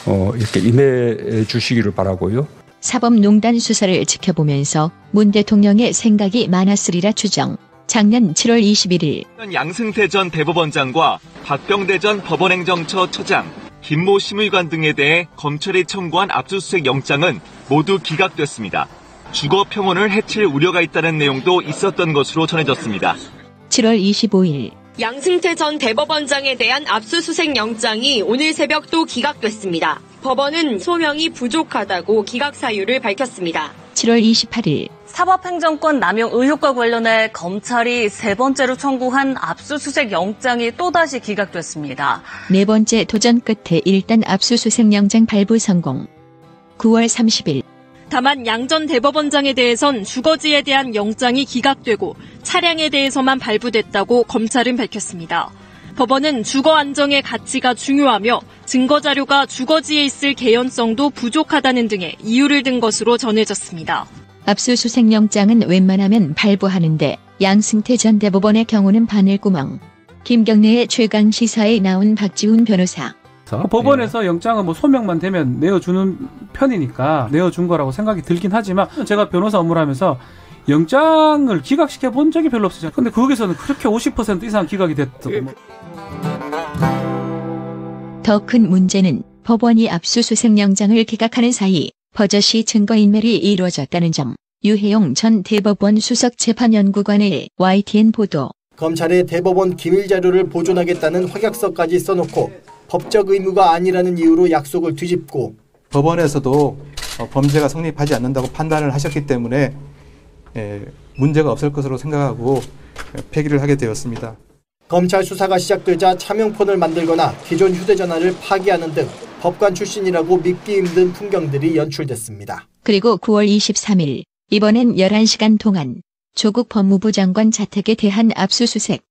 어, 이렇게 임해 주시기를 바라고요. 사법농단 수사를 지켜보면서 문 대통령의 생각이 많았으리라 추정. 작년 7월 21일 양승태 전 대법원장과 박병대 전 법원행정처 처장, 김모 심의관 등에 대해 검찰이 청구한 압수수색 영장은 모두 기각됐습니다. 주거 평온을 해칠 우려가 있다는 내용도 있었던 것으로 전해졌습니다. 7월 25일 양승태 전 대법원장에 대한 압수수색 영장이 오늘 새벽 또 기각됐습니다. 법원은 소명이 부족하다고 기각 사유를 밝혔습니다. 7월 28일 사법행정권 남용 의혹과 관련해 검찰이 세 번째로 청구한 압수수색 영장이 또다시 기각됐습니다. 네 번째 도전 끝에 일단 압수수색 영장 발부 성공. 9월 30일 다만 양 전 대법원장에 대해선 주거지에 대한 영장이 기각되고 차량에 대해서만 발부됐다고 검찰은 밝혔습니다. 법원은 주거 안정의 가치가 중요하며 증거 자료가 주거지에 있을 개연성도 부족하다는 등의 이유를 든 것으로 전해졌습니다. 압수수색 영장은 웬만하면 발부하는데 양승태 전 대법원의 경우는 바늘구멍. 김경래의 최강 시사에 나온 박지훈 변호사. 법원에서 영장은 뭐 소명만 되면 내어주는 편이니까 내어준 거라고 생각이 들긴 하지만 제가 변호사 업무를 하면서 영장을 기각시켜 본 적이 별로 없어요. 근데 거기서는 그렇게 50% 이상 기각이 됐던 뭐. 더큰 문제는 법원이 압수수색 영장을 기각하는 사이 버젓이 증거인멸이 이루어졌다는 점. 유해용 전 대법원 수석재판연구관의 YTN 보도. 검찰의 대법원 기밀 자료를 보존하겠다는 확약서까지 써놓고 법적 의무가 아니라는 이유로 약속을 뒤집고 법원에서도 어, 범죄가 성립하지 않는다고 판단을 하셨기 때문에 예, 문제가 없을 것으로 생각하고 폐기를 하게 되었습니다. 검찰 수사가 시작되자 차명폰을 만들거나 기존 휴대전화를 파기하는 등 법관 출신이라고 믿기 힘든 풍경들이 연출됐습니다. 그리고 9월 23일 이번엔 11시간 동안 조국 법무부 장관 자택에 대한 압수수색.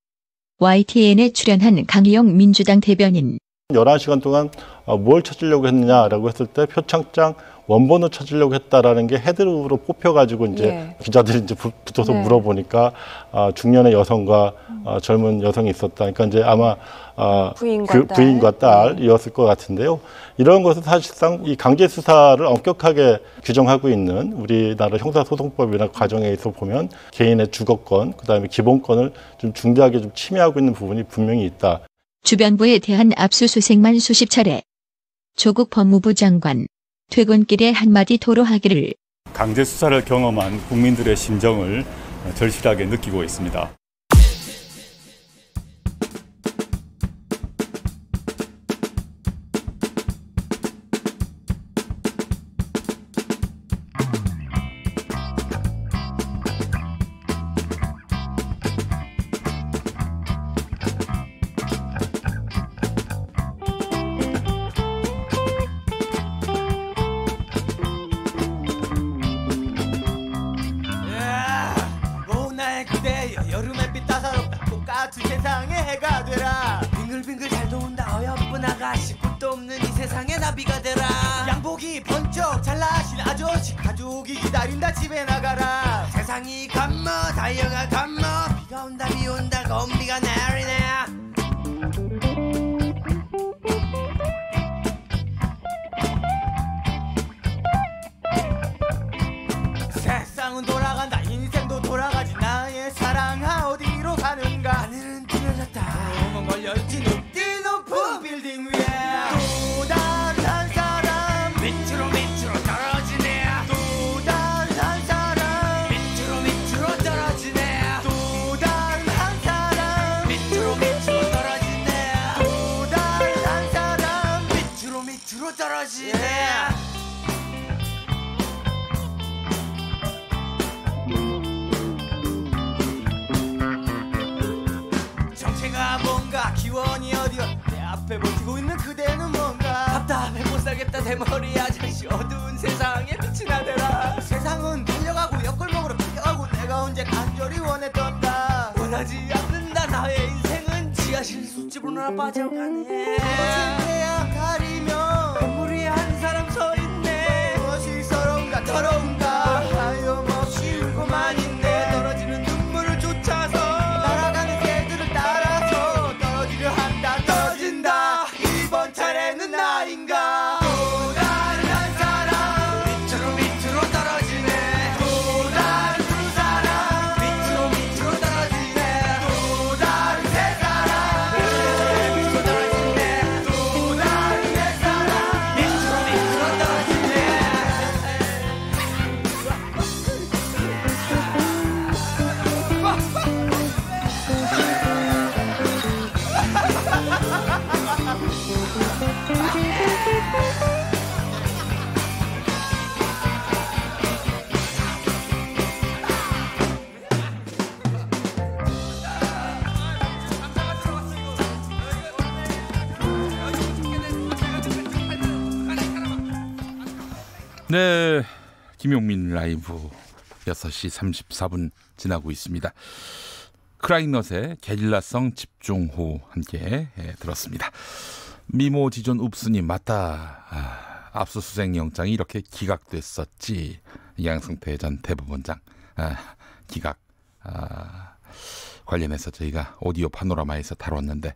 YTN에 출연한 강희영 민주당 대변인. 11시간 동안 어, 뭘 찾으려고 했느냐라고 했을 때 표창장 원본을 찾으려고 했다라는 게 헤드로 뽑혀가지고 이제 네. 기자들이 이제 붙어서 네. 물어보니까 아, 중년의 여성과 아, 젊은 여성이 있었다. 그러니까 이제 아마 아, 부인과, 그, 딸. 부인과 딸이었을 것 같은데요. 이런 것은 사실상 이 강제 수사를 엄격하게 규정하고 있는 우리나라 형사소송법이나 과정에서 보면 개인의 주거권, 그다음에 기본권을 좀 중대하게 좀 침해하고 있는 부분이 분명히 있다. 주변부에 대한 압수수색만 수십 차례. 조국 법무부 장관 퇴근길에 한마디 토로하기를 강제 수사를 경험한 국민들의 심정을 절실하게 느끼고 있습니다. 없는 이 세상에 나비가 되라. 양복이 번쩍 잘라신 아저씨 가족이 기다린다 집에 나가라. 세상이 감모 다이어가 감모 비가 온다 비 온다 건비가 내리네 다 대머리 아저씨 어두운 세상에 빛이나 되라. 세상은 밀려가고 옆골목으로 뺏겨가고 내가 언제 간절히 원했던다 원하지 않는다 나의 인생은. 지하실 술집으로 나 빠져가네. 무엇은 태양 가리며 건물이 한 사람 서 있네. 무엇이 서러운가 더러운가. 김용민 라이브 6시 34분 지나고 있습니다. 크라잉넛의 게릴라성 집중호 함께 예, 들었습니다. 미모 지존 읍스님 맞다. 아, 압수수색 영장이 이렇게 기각됐었지. 양승태 전 대법원장 아, 기각 아, 관련해서 저희가 오디오 파노라마에서 다뤘는데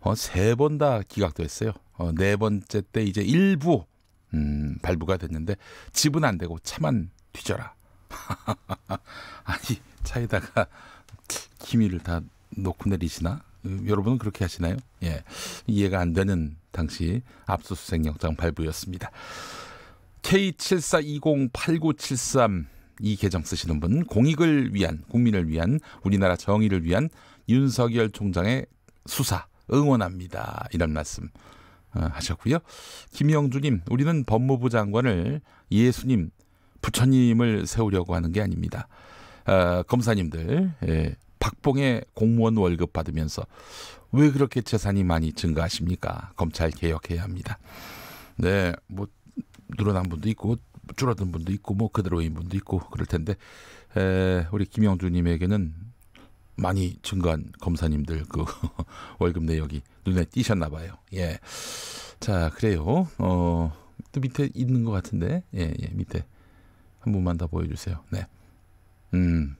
어, 세 번 다 기각됐어요. 어, 네 번째 때 이제 일부 음, 발부가 됐는데 집은 안 되고 차만 뒤져라. [LAUGHS] 아니 차에다가 기미를 다 놓고 내리시나? 여러분은 그렇게 하시나요? 예. 이해가 안 되는 당시 압수수색 영장 발부였습니다. K74208973 이 계정 쓰시는 분 공익을 위한 국민을 위한 우리나라 정의를 위한 윤석열 총장의 수사 응원합니다. 이런 말씀 어, 하셨고요. 김영주님 우리는 법무부 장관을 예수님 부처님을 세우려고 하는 게 아닙니다. 어, 검사님들 예, 박봉의 공무원 월급 받으면서 왜 그렇게 재산이 많이 증가하십니까? 검찰 개혁해야 합니다. 네, 뭐 늘어난 분도 있고 줄어든 분도 있고 뭐 그대로인 분도 있고 그럴 텐데 에, 우리 김영주님에게는 많이 증가한 검사님들 그 [LAUGHS] 월급 내역이 눈에 띄셨나 봐요. 예. 자, 그래요. 어, 또 밑에 있는 것 같은데. 예, 예, 밑에. 한 번만 더 보여주세요. 네. 음.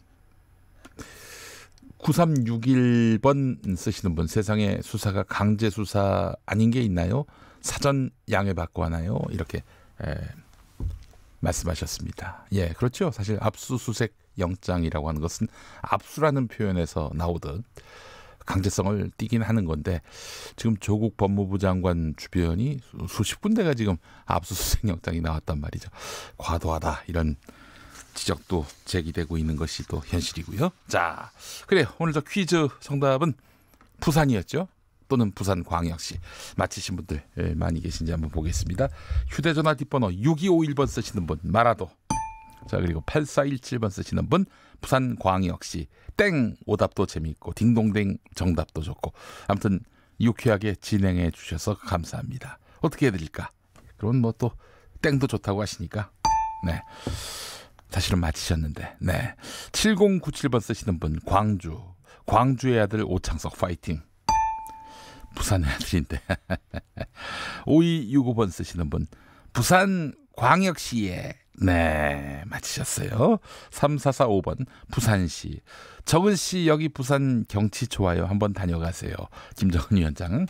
9361번 쓰시는 분, 세상에 수사가 강제 수사 아닌 게 있나요? 사전 양해받고 하나요? 이렇게 에, 말씀하셨습니다. 예, 그렇죠. 사실 압수수색 영장이라고 하는 것은 압수라는 표현에서 나오듯 강제성을 띠긴 하는 건데 지금 조국 법무부 장관 주변이 수십 군데가 지금 압수수색 영장이 나왔단 말이죠. 과도하다 이런 지적도 제기되고 있는 것이 또 현실이고요. 자, 그래요. 오늘 저 퀴즈 정답은 부산이었죠. 또는 부산광역시 맞히신 분들 예, 많이 계신지 한번 보겠습니다. 휴대전화 뒷번호 6251번 쓰시는 분 마라도 자 그리고 8417번 쓰시는 분 부산광역시 땡! 오답도 재미있고 딩동댕 정답도 좋고. 아무튼 유쾌하게 진행해 주셔서 감사합니다. 어떻게 해드릴까? 그럼 뭐 또 땡도 좋다고 하시니까. 네. 사실은 맞히셨는데. 네. 7097번 쓰시는 분 광주. 광주의 아들 오창석 파이팅. 부산의 아들인데. [LAUGHS] 5265번 쓰시는 분 부산 광역시에 네 맞히셨어요. 3445번 부산시. 정은 씨 여기 부산 경치 좋아요. 한번 다녀가세요. 김정은 위원장.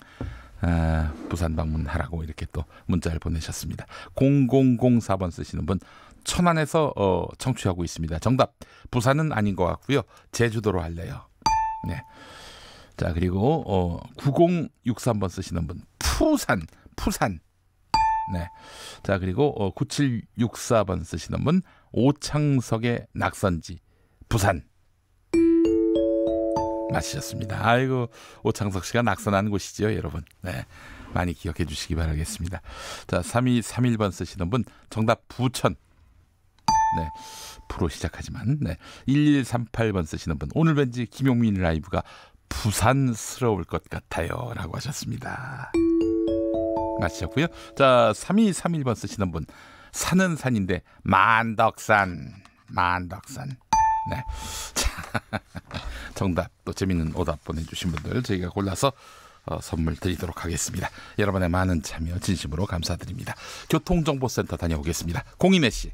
아, 부산 방문하라고 이렇게 또 문자를 보내셨습니다. 0004번 쓰시는 분 천안에서 어, 청취하고 있습니다. 정답 부산은 아닌 것 같고요. 제주도로 할래요. 네. 자, 그리고 어 9063번 쓰시는 분 푸산, 푸산. 네. 자, 그리고 어 9764번 쓰시는 분 오창석의 낙선지 부산. 맞으셨습니다. 아이고 오창석 씨가 낙선한 곳이죠, 여러분. 네. 많이 기억해 주시기 바라겠습니다. 자, 3231번 쓰시는 분 정답 부천. 네. 프로 시작하지만 네. 1138번 쓰시는 분 오늘 왠지 김용민 라이브가 부산스러울 것 같아요. 라고 하셨습니다. 맞으셨고요. 자, 3231번 쓰시는 분. 산은 산인데, 만덕산. 만덕산. 네. [LAUGHS] 자, 정답, 또 재밌는 오답 보내주신 분들 저희가 골라서 어, 선물 드리도록 하겠습니다. 여러분의 많은 참여 진심으로 감사드립니다. 교통정보센터 다녀오겠습니다. 공인혜 씨.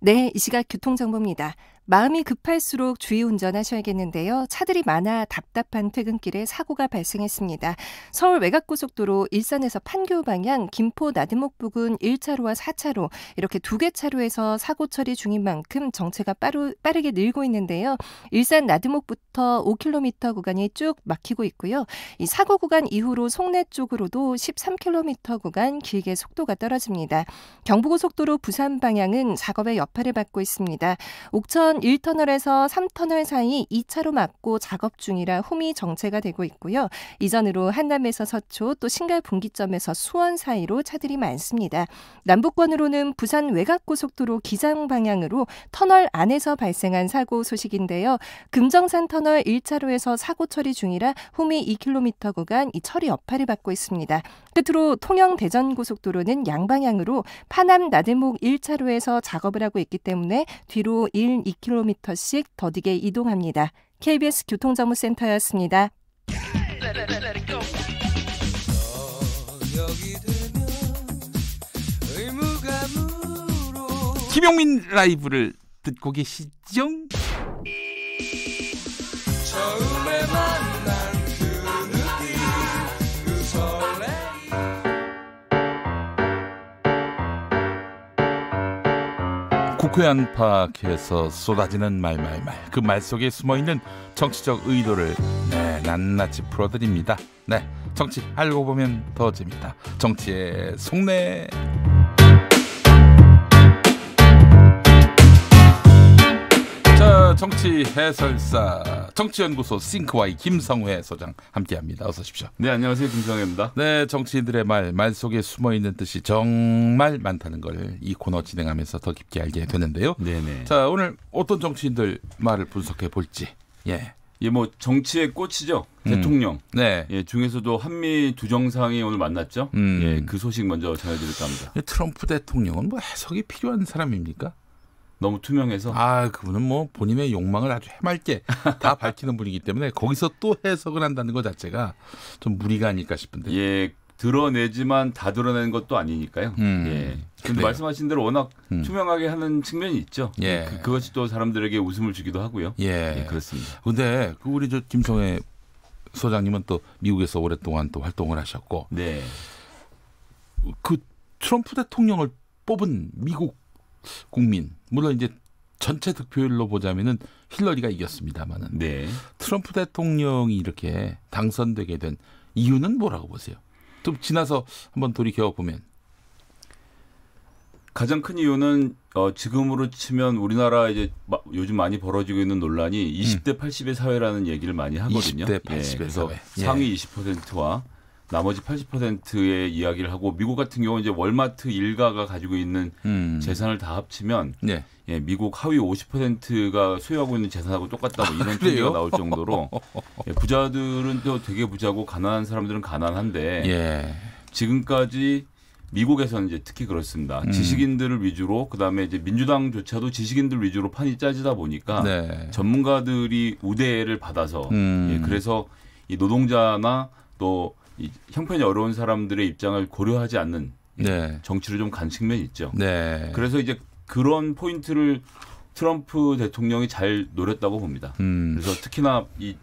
네, 이 시각 교통정보입니다. 마음이 급할수록 주의 운전하셔야겠는데요. 차들이 많아 답답한 퇴근길에 사고가 발생했습니다. 서울 외곽고속도로 일산에서 판교 방향 김포 나드목 부근 1차로와 4차로 이렇게 두 개 차로에서 사고 처리 중인 만큼 정체가 빠르, 빠르게 늘고 있는데요. 일산 나드목부터 5km 구간이 쭉 막히고 있고요. 이 사고 구간 이후로 송내 쪽으로도 13km 구간 길게 속도가 떨어집니다. 경부고속도로 부산 방향은 작업의 여파를 받고 있습니다. 옥천 1터널에서 3터널 사이 2차로 막고 작업 중이라 홈이 정체가 되고 있고요. 이전으로 한남에서 서초 또 신갈 분기점에서 수원 사이로 차들이 많습니다. 남북권으로는 부산 외곽고속도로 기장 방향으로 터널 안에서 발생한 사고 소식인데요. 금정산 터널 1차로에서 사고 처리 중이라 홈이 2km 구간 이 처리 여파를 받고 있습니다. 끝으로 통영 대전 고속도로는 양방향으로 파남 나들목 1차로에서 작업을 하고 있기 때문에 뒤로 1, 2km씩 더디게 이동합니다. KBS 교통정보센터였습니다. 김용민 라이브를 듣고 계시죠? 국회 안팎에서 쏟아지는 말말말 그 말 속에 숨어있는 정치적 의도를 네, 낱낱이 풀어드립니다. 네, 정치 알고 보면 더 재밌다. 정치의 속내 자, 정치 해설사 정치연구소 싱크와이 김성회 소장 함께합니다. 어서 오십시오. 네, 안녕하세요. 김성회입니다. 네, 정치인들의 말, 말 속에 숨어 있는 뜻이 정말 많다는 걸 이 코너 진행하면서 더 깊게 알게 되는데요. 네네. 자, 오늘 어떤 정치인들 말을 분석해 볼지. 예. 예, 뭐 정치의 꽃이죠. 음. 대통령. 네. 예, 중에서도 한미 두 정상이 오늘 만났죠. 음. 예, 그 소식 먼저 전해드릴까 합니다. 트럼프 대통령은 뭐 해석이 필요한 사람입니까? 너무 투명해서. 아, 그분은 뭐 본인의 욕망을 아주 해맑게 다 [LAUGHS] 밝히는 분이기 때문에 거기서 또 해석을 한다는 것 자체가 좀 무리가 아닐까 싶은데. 예, 드러내지만 다 드러내는 것도 아니니까요. 음, 예. 근데. 말씀하신 대로 워낙 음. 투명하게 하는 측면이 있죠. 예. 그, 그것이 또 사람들에게 웃음을 주기도 하고요. 예. 그렇습니다. 근데 그 우리 저 김성애 소장님은 또 미국에서 오랫동안 또 활동을 하셨고 네. 그 트럼프 대통령을 뽑은 미국 국민 물론 이제 전체 득표율로 보자면은 힐러리가 이겼습니다만은 네. 트럼프 대통령이 이렇게 당선되게 된 이유는 뭐라고 보세요? 좀 지나서 한번 돌이켜 보면 가장 큰 이유는 어, 지금으로 치면 우리나라 이제 마- 요즘 많이 벌어지고 있는 논란이 20대 80의 사회라는 얘기를 많이 하거든요. 20대 80의 예, 그래서 사회. 예. 상위 20%와 나머지 80%의 이야기를 하고 미국 같은 경우 이제 월마트 일가가 가지고 있는 음. 재산을 다 합치면 네. 예, 미국 하위 50%가 소유하고 있는 재산하고 똑같다고 이런 아, 그래요? 통계가 나올 정도로 [LAUGHS] 예, 부자들은 또 되게 부자고 가난한 사람들은 가난한데 예. 지금까지 미국에서는 이제 특히 그렇습니다. 음. 지식인들을 위주로 그다음에 이제 민주당조차도 지식인들 위주로 판이 짜지다 보니까 네. 전문가들이 우대를 받아서 음. 예, 그래서 이 노동자나 또 이 형편이 어려운 사람들의 입장을 고려하지 않는 네. 정치를 좀 간 측면이 있죠. 네. 그래서 이제 그런 포인트를 트럼프 대통령이 잘 노렸다고 봅니다. 음. 그래서 특히나 이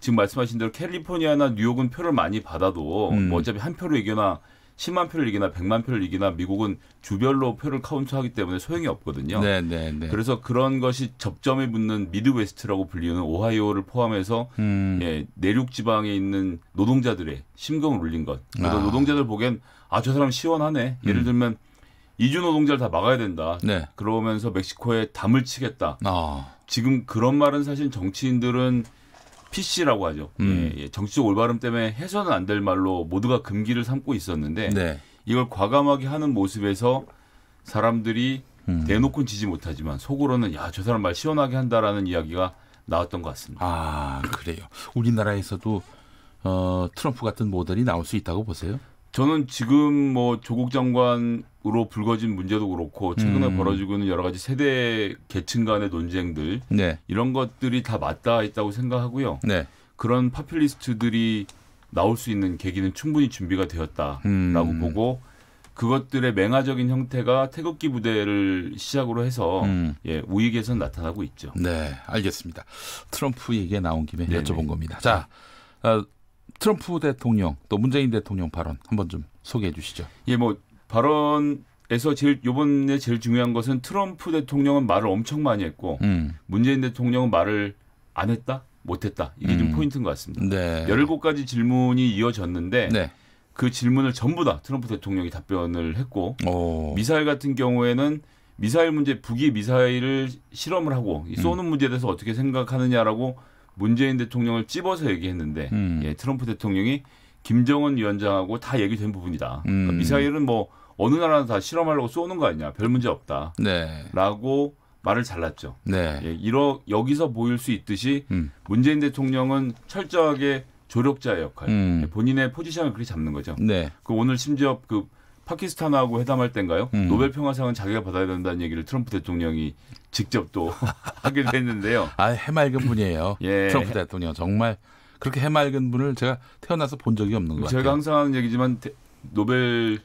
지금 말씀하신 대로 캘리포니아나 뉴욕은 표를 많이 받아도 음. 뭐 어차피 한 표를 이기나 10만 표를 이기나 100만 표를 이기나 미국은 주별로 표를 카운트하기 때문에 소용이 없거든요. 네, 네, 네. 그래서 그런 것이 접점에 붙는 Midwest라고 불리는 오하이오를 포함해서 음. 예, 내륙 지방에 있는 노동자들의 심금을 울린 것. 그래서 아. 노동자들 보기엔 아 저 사람 시원하네. 예를 음. 들면 이주 노동자를 다 막아야 된다. 네. 그러면서 멕시코에 담을 치겠다. 아. 지금 그런 말은 사실 정치인들은 PC라고 하죠. 음. 예, 예, 정치적 올바름 때문에 해서는 안 될 말로 모두가 금기를 삼고 있었는데 네. 이걸 과감하게 하는 모습에서 사람들이 음. 대놓고는 지지 못하지만 속으로는 야 저 사람 말 시원하게 한다라는 이야기가 나왔던 것 같습니다. 아, 그래요. 우리나라에서도 어, 트럼프 같은 모델이 나올 수 있다고 보세요? 저는 지금 뭐 조국 장관 으로 불거진 문제도 그렇고 최근에 음. 벌어지고 있는 여러 가지 세대 계층 간의 논쟁들 네. 이런 것들이 다 맞닿아 있다고 생각하고요. 네. 그런 파퓰리스트들이 나올 수 있는 계기는 충분히 준비가 되었다라고 음. 보고 그것들의 맹화적인 형태가 태극기 부대를 시작으로 해서 음. 예, 우익에서 나타나고 있죠. 네, 알겠습니다. 트럼프 얘기가 나온 김에 네네. 여쭤본 겁니다. 자, 어, 트럼프 대통령 또 문재인 대통령 발언 한번 좀 소개해 주시죠. 예, 뭐 발언에서 제일 요번에 제일 중요한 것은 트럼프 대통령은 말을 엄청 많이 했고 음. 문재인 대통령은 말을 안 했다, 못 했다. 이게 좀 음. 포인트인 것 같습니다. 네. 17가지 질문이 이어졌는데 네. 그 질문을 전부 다 트럼프 대통령이 답변을 했고 오. 미사일 같은 경우에는 미사일 문제 북이 미사일을 실험을 하고 이 쏘는 문제에 대해서 어떻게 생각하느냐라고 문재인 대통령을 찝어서 얘기했는데 음. 예, 트럼프 대통령이 김정은 위원장하고 다 얘기된 부분이다. 그러니까 음. 미사일은 뭐 어느 나라는 다 실험하려고 쏘는 거 아니냐. 별 문제 없다. 네. 라고 말을 잘랐죠. 네. 예, 이러 여기서 보일 수 있듯이 음. 문재인 대통령은 철저하게 조력자의 역할, 음. 본인의 포지션을 그렇게 잡는 거죠. 네. 그 오늘 심지어 그 파키스탄하고 회담할 때인가요? 음. 노벨 평화상은 자기가 받아야 된다는 얘기를 트럼프 대통령이 직접 또 [LAUGHS] 하기도 했는데요. 아 해맑은 분이에요. [LAUGHS] 예. 트럼프 대통령 정말 그렇게 해맑은 분을 제가 태어나서 본 적이 없는 것 제가 같아요. 항상 하는 얘기지만 대- 노벨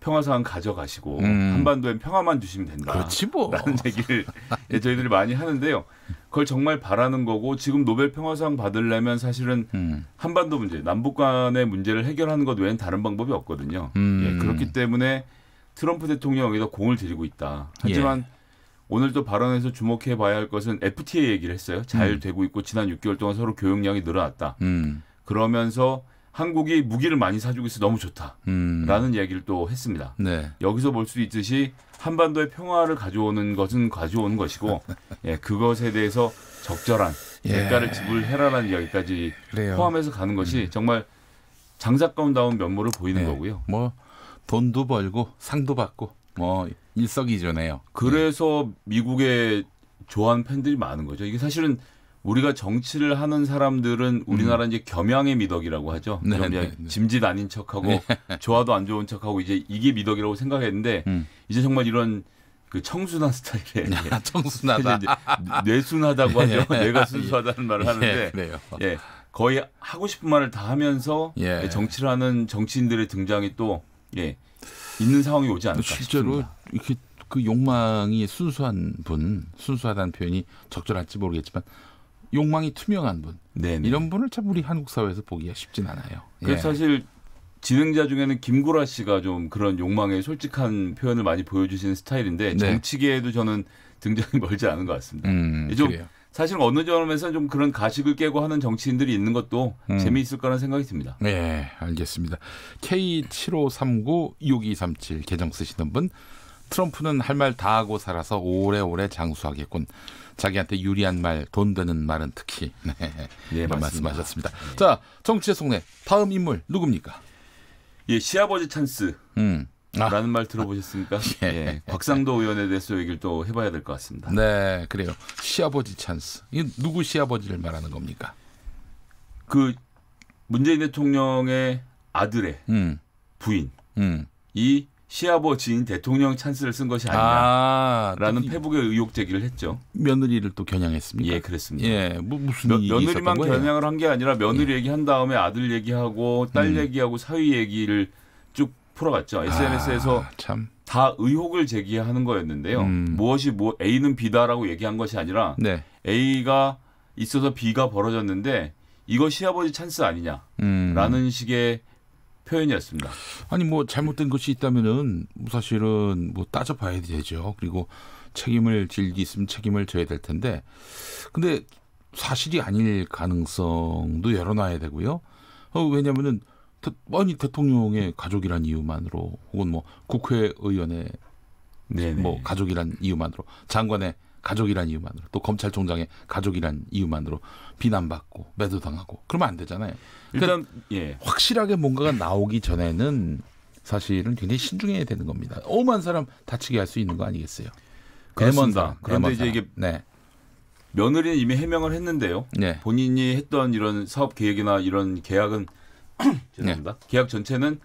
평화상 가져가시고 음. 한반도엔 평화만 주시면 된다. 그렇지 뭐. 라는 얘기를 예, 저희들이 많이 하는데요. 그걸 정말 바라는 거고 지금 노벨 평화상 받으려면 사실은 음. 한반도 문제, 남북 간의 문제를 해결하는 것 외엔 다른 방법이 없거든요. 음. 예, 그렇기 때문에 트럼프 대통령이 여기다 공을 들이고 있다. 하지만 예. 오늘 또 발언에서 주목해 봐야 할 것은 FTA 얘기를 했어요. 잘 음. 되고 있고 지난 6개월 동안 서로 교역량이 늘어났다. 음. 그러면서 한국이 무기를 많이 사주고 있어 너무 좋다. 음. 라는 얘기를 또 했습니다. 네. 여기서 볼 수 있듯이 한반도의 평화를 가져오는 것은 가져오는 것이고 [LAUGHS] 예, 그것에 대해서 적절한 예. 대가를 지불해라라는 이야기까지 그래요. 음. 포함해서 가는 것이 정말 장사가운다운 면모를 보이는 네. 거고요. 뭐 돈도 벌고 상도 받고 뭐 일석이조네요. 그래서 미국의 좋아하는 팬들이 많은 거죠. 이게 사실은 우리가 정치를 하는 사람들은 우리나라 이제 겸양의 미덕이라고 하죠. 음. 네, 좀 네, 네. 짐짓 아닌 척하고 네. [LAUGHS] 좋아도 안 좋은 척하고 이제 이게 미덕이라고 생각했는데 음. 이제 정말 이런 그 청순한 스타일의 [LAUGHS] 청순하다. 이제 뇌순하다고 [LAUGHS] 하죠. 예. 뇌가 순수하다는 말을 예, 하는데. 예, 거의 하고 싶은 말을 다 하면서 예. 예, 정치를 하는 정치인들의 등장이 또 예, 있는 상황이 오지 않을까 실제로 싶습니다. 이렇게 그 욕망이 순수한 분, 순수하다는 표현이 적절할지 모르겠지만 욕망이 투명한 분, 네네. 이런 분을 참 우리 한국 사회에서 보기가 쉽진 않아요. 그래서 예. 사실 진행자 중에는 김구라 씨가 좀 그런 욕망의 솔직한 표현을 많이 보여주시는 스타일인데 네. 정치계에도 저는 등장이 멀지 않은 것 같습니다. 음, 좀 그래요. 사실 어느 점에서 좀 그런 가식을 깨고 하는 정치인들이 있는 것도 음. 재미있을 거라는 생각이 듭니다. 네, 알겠습니다. K7539-6237 계정 쓰시는 분 트럼프는 할 말 다 하고 살아서 오래오래 장수하겠군. 자기한테 유리한 말, 돈 되는 말은 특히 [LAUGHS] 네, 맞습니다. 말씀하셨습니다. 자, 정치의 속내 다음 인물 누굽니까? 예, 시아버지 찬스. 음. 아. 라는 말 들어보셨습니까? [LAUGHS] 예. 곽상도 의원에 대해서 얘기를 또 해봐야 될 것 같습니다. 네, 그래요. 시아버지 찬스. 이 누구 시아버지를 말하는 겁니까? 그 문재인 대통령의 아들의 음. 부인 음. 이 시아버지인 대통령 찬스를 쓴 것이 아, 아니냐라는 또 이- 페북의 의혹 제기를 했죠. 며느리를 또 겨냥했습니까? 예, 그랬습니다. 예, 뭐 무슨 며, 며느리만? 예. 겨냥을 한 게 아니라 며느리 얘기한 다음에 아들 얘기하고 딸 음. 얘기하고 사위 얘기를 쭉 풀어갔죠. SNS에서 아, 참. 다 의혹을 제기하는 거였는데요. 음. 무엇이 뭐 A는 B다라고 얘기한 것이 아니라 네. A가 있어서 B가 벌어졌는데 이거 시아버지 찬스 아니냐라는 음. 식의 표현이었습니다. 아니 뭐 잘못된 것이 있다면은 뭐 사실은 뭐 따져봐야 되죠. 그리고 책임을 질 게 있으면 책임을 져야 될 텐데, 근데 사실이 아닐 가능성도 열어놔야 되고요. 어, 왜냐면은 대, 아니 대통령의 가족이란 이유만으로 혹은 뭐 국회의원의 네네. 뭐 가족이란 이유만으로 장관의 가족이란 이유만으로 또 검찰총장의 가족이란 이유만으로 비난받고 매도당하고 그러면 안 되잖아요. 그러니까 일단 예. 확실하게 뭔가가 나오기 전에는 사실은 굉장히 신중해야 되는 겁니다. 오만 사람 다치게 할 수 있는 거 아니겠어요? 그렇습니다. 사람, 그런데 이제 이게. 네. 며느리는 이미 해명을 했는데요. 네. 본인이 했던 이런 사업 계획이나 이런 계약은 [COUGHS] 죄송합니다. 네. 계약 전체는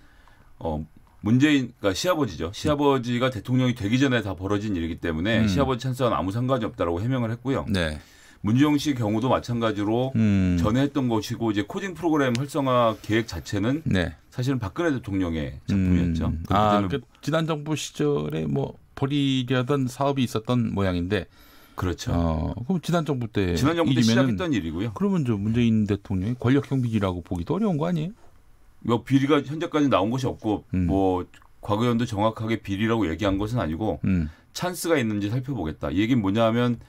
어 문재인 그러니까 시아버지죠. 시아버지가 대통령이 되기 전에 다 벌어진 일이기 때문에 음. 시아버지 찬스와는 아무 상관이 없다라고 해명을 했고요. 네. 문재용 씨 경우도 마찬가지로 음. 전에 했던 것이고 이제 코딩 프로그램 활성화 계획 자체는 네. 사실은 박근혜 대통령의 작품이었죠. 음. 아, 그 지난 정부 시절에 뭐 벌이려던 사업이 있었던 모양인데. 그렇죠. 어, 그럼 지난 정부 때 지난 정부 때 시작했던 일이고요. 그러면 저 문재인 대통령이 권력형 비리라고 보기도 어려운 거 아니에요? 뭐 비리가 현재까지 나온 것이 없고 음. 뭐 과거 연도 정확하게 비리라고 얘기한 것은 아니고 음. 찬스가 있는지 살펴보겠다. 이 얘기는 뭐냐면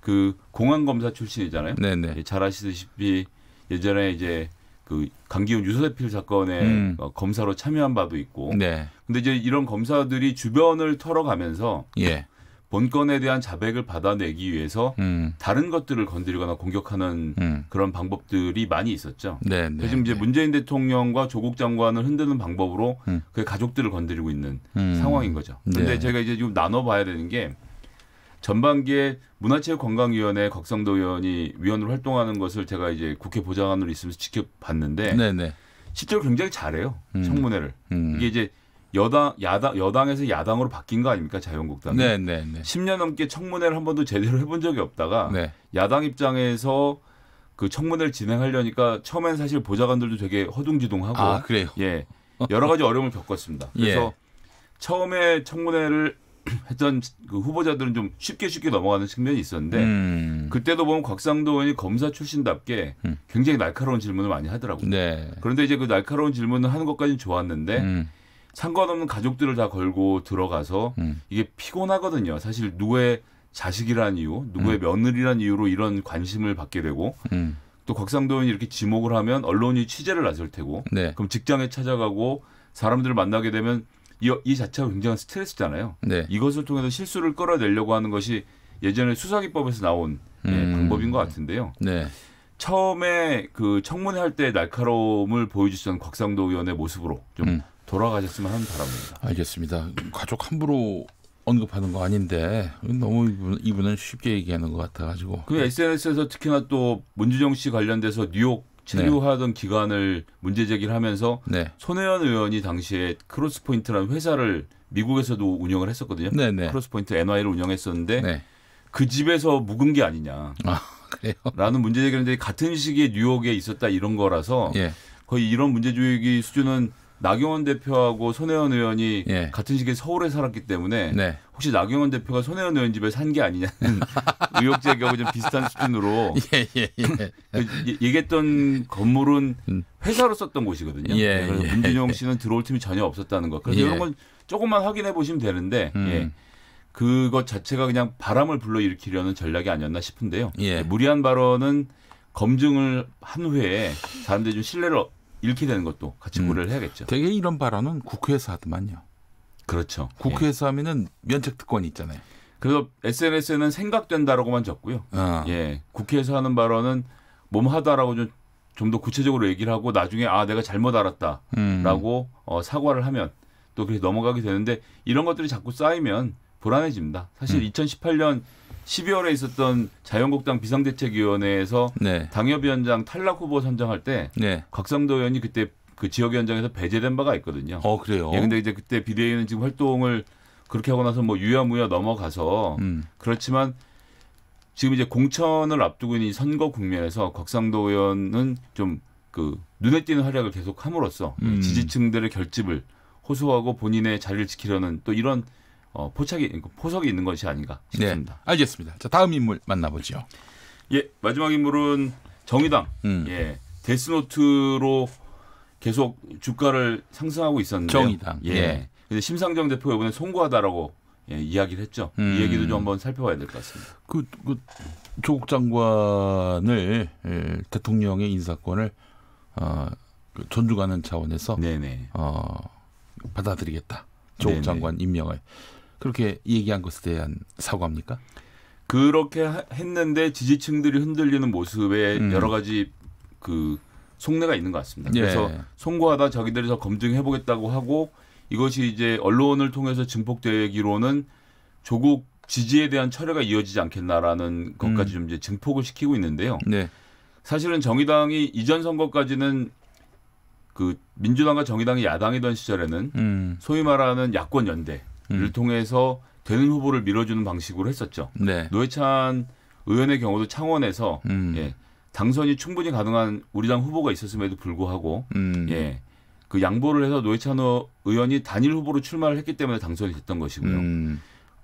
그 공안 검사 출신이잖아요. 네네. 예, 잘 아시다시피 예전에 이제 그 강기훈 유서대필 사건에 음. 어, 검사로 참여한 바도 있고. 네. 근데 이제 이런 검사들이 주변을 털어가면서 예. 본건에 대한 자백을 받아내기 위해서 음. 다른 것들을 건드리거나 공격하는 음. 그런 방법들이 많이 있었죠. 네, 네. 지금 이제 문재인 대통령과 조국 장관을 흔드는 방법으로 음. 그 가족들을 건드리고 있는 음. 상황인 거죠. 그런데 네. 제가 이제 좀 나눠봐야 되는 게 전반기에 문화체육관광위원회 곽성도 의원이 위원으로 활동하는 것을 제가 이제 국회 보좌관으로 있으면서 지켜봤는데 네네. 실제로 굉장히 잘해요 음. 청문회를 음. 이게 이제 여당 야당 여당에서 야당으로 바뀐 거 아닙니까 자유한국당이 네네 네. 10년 넘게 청문회를 한 번도 제대로 해본 적이 없다가 네. 야당 입장에서 그 청문회를 진행하려니까 처음엔 사실 보좌관들도 되게 허둥지둥하고 아, 그래요? 예 여러 가지 어려움을 겪었습니다. [LAUGHS] 그래서 예. 처음에 청문회를 [CLEARS THROAT] 했던 그 후보자들은 좀 쉽게 쉽게 넘어가는 측면이 있었는데 음. 그때도 보면 곽상도 의원이 검사 출신답게 굉장히 날카로운 질문을 많이 하더라고요. 네. 그런데 이제 그 날카로운 질문을 하는 것까지는 좋았는데 음. 상관없는 가족들을 다 걸고 들어가서 이게 피곤하거든요. 사실 누구의 자식이란 이유, 누구의 며느리란 이유로 이런 관심을 받게 되고 음. 또 곽상도 의원이 이렇게 지목을 하면 언론이 취재를 나설 테고 네. 그럼 직장에 찾아가고 사람들을 만나게 되면 이, 이 자체가 굉장한 스트레스잖아요. 네. 이것을 통해서 실수를 끌어내려고 하는 것이 예전에 수사기법에서 나온 예, 음. 방법인 것 같은데요. 네. 처음에 그 청문회 할 때 날카로움을 보여주셨던 곽상도 의원의 모습으로 좀 음. 돌아가셨으면 하는 바람입니다. 알겠습니다. 가족 함부로 언급하는 거 아닌데 너무 이분, 이분은 쉽게 얘기하는 것 같아가지고. 그 SNS에서 특히나 또 문주정 씨 관련돼서 뉴욕 체류하던 기간을 문제 제기를 하면서 네. 손혜원 의원이 당시에 크로스포인트라는 회사를 미국에서도 운영을 했었거든요. 네 네. 크로스포인트 NY를 운영했었는데 네. 그 집에서 묵은 게 아니냐. 그래요? 라는 문제 제기를 했는데 같은 시기에 뉴욕에 있었다 이런 거라서 예. 거의 이런 문제 제기 수준은 나경원 대표하고 손혜원 의원이 예. 같은 시기에 서울에 살았기 때문에 네. 혹시 나경원 대표가 손혜원 의원 집에 산 게 아니냐는 [LAUGHS] 의혹 제기하고 좀 비슷한 수준으로 [LAUGHS] 예, 예, 예. 그 얘- 얘기했던 건물은 회사로 썼던 곳이거든요. 음. 예, 그래서 예. 문준용 씨는 들어올 틈이 전혀 없었다는 것. 그래서 예. 이런 건 조금만 확인해 보시면 되는데 음. 예. 그것 자체가 그냥 바람을 불러일으키려는 전략이 아니었나 싶은데요. 예. 무리한 발언은 검증을 한 후에 사람들이 좀 신뢰를 잃게 되는 것도 같이 고려를 해야겠죠. 되게 이런 발언은 국회에서 하더만요. 그렇죠. 국회에서 하면은 면책 특권이 있잖아요. 그래서 SNS에는 생각된다라고만 적고요. 어. 예, 국회에서 하는 발언은 몸 하다라고 좀 좀 더 구체적으로 얘기를 하고 나중에 아 내가 잘못 알았다라고 어, 사과를 하면 또 그렇게 넘어가게 되는데 이런 것들이 자꾸 쌓이면 불안해집니다. 사실 2018년 12월에 있었던 자유한국당 비상대책위원회에서 네. 당협위원장 탈락 후보 선정할 때 네. 곽상도 의원이 그때 그 지역 위원장에서 배제된 바가 있거든요. 어 그래요. 예, 근데 이제 그때 비대위는 지금 활동을 그렇게 하고 나서 뭐 유야무야 넘어가서 음. 그렇지만 지금 이제 공천을 앞두고 있는 이 선거 국면에서 곽상도 의원은 좀 그 눈에 띄는 활약을 계속 함으로써 음. 지지층들의 결집을 호소하고 본인의 자리를 지키려는 또 이런 어, 포착이 포석이 있는 것이 아닌가 싶습니다. 네. 알겠습니다. 자 다음 인물 만나보죠. 예, 마지막 인물은 정의당. 음. 예, 데스노트로 계속 주가를 상승하고 있었는데 정의당. 예. 예. 근데 심상정 대표가 이번에 송구하다라고 예, 이야기를 했죠. 음. 이 얘기도 좀 한번 살펴봐야 될 것 같습니다. 그, 그 조국 장관을 예, 대통령의 인사권을 어, 그 존중하는 차원에서 네네. 어, 받아들이겠다. 조국 네네. 장관 임명을 그렇게 얘기한 것에 대한 사과입니까? 그렇게 하- 했는데 지지층들이 흔들리는 모습에 음. 여러 가지 그 속내가 있는 것 같습니다. 예. 그래서 송구하다 자기들이 더 검증해 보겠다고 하고 이것이 이제 언론을 통해서 증폭되기로는 조국 지지에 대한 철회가 이어지지 않겠나라는 것까지 좀 이제 증폭을 시키고 있는데요. 네. 사실은 정의당이 이전 선거까지는 그 민주당과 정의당이 야당이던 시절에는 음. 소위 말하는 야권 연대를 음. 통해서 되는 후보를 밀어주는 방식으로 했었죠. 네. 노회찬 의원의 경우도 창원에서 음. 예, 당선이 충분히 가능한 우리 당 후보가 있었음에도 불구하고 음. 예, 그 양보를 해서 노회찬 의원이 단일 후보로 출마를 했기 때문에 당선이 됐던 것이고요. 음.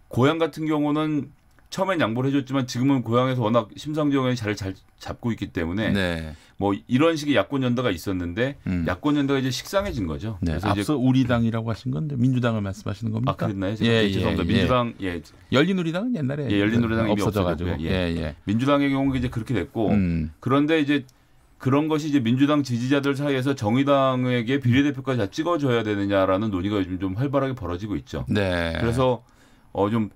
고향 같은 경우는 처음엔 양보를 해줬지만 지금은 고향에서 워낙 심상정 의원이 자리를 잘 잡고 있기 때문에 네. 뭐 이런 식의 야권 연대가 있었는데 음. 야권 연대가 이제 식상해진 거죠. 네. 그래서 이제 앞서 우리 당이라고 하신 건데 민주당을 말씀하시는 겁니까? 아 그랬나요? 제가 죄송합니다. 민주당 예, 열린우리당은 옛날에 예, 열린우리당이 이미 없어져가지고. 예, 예. 예. 민주당의 경우는 이제 그렇게 됐고 음. 그런데 이제 그런 것이 이제 민주당 지지자들 사이에서 정의당에게 비례대표까지 다 찍어줘야 되느냐라는 논의가 요즘 좀 활발하게 벌어지고 있죠. 네. 그래서 어좀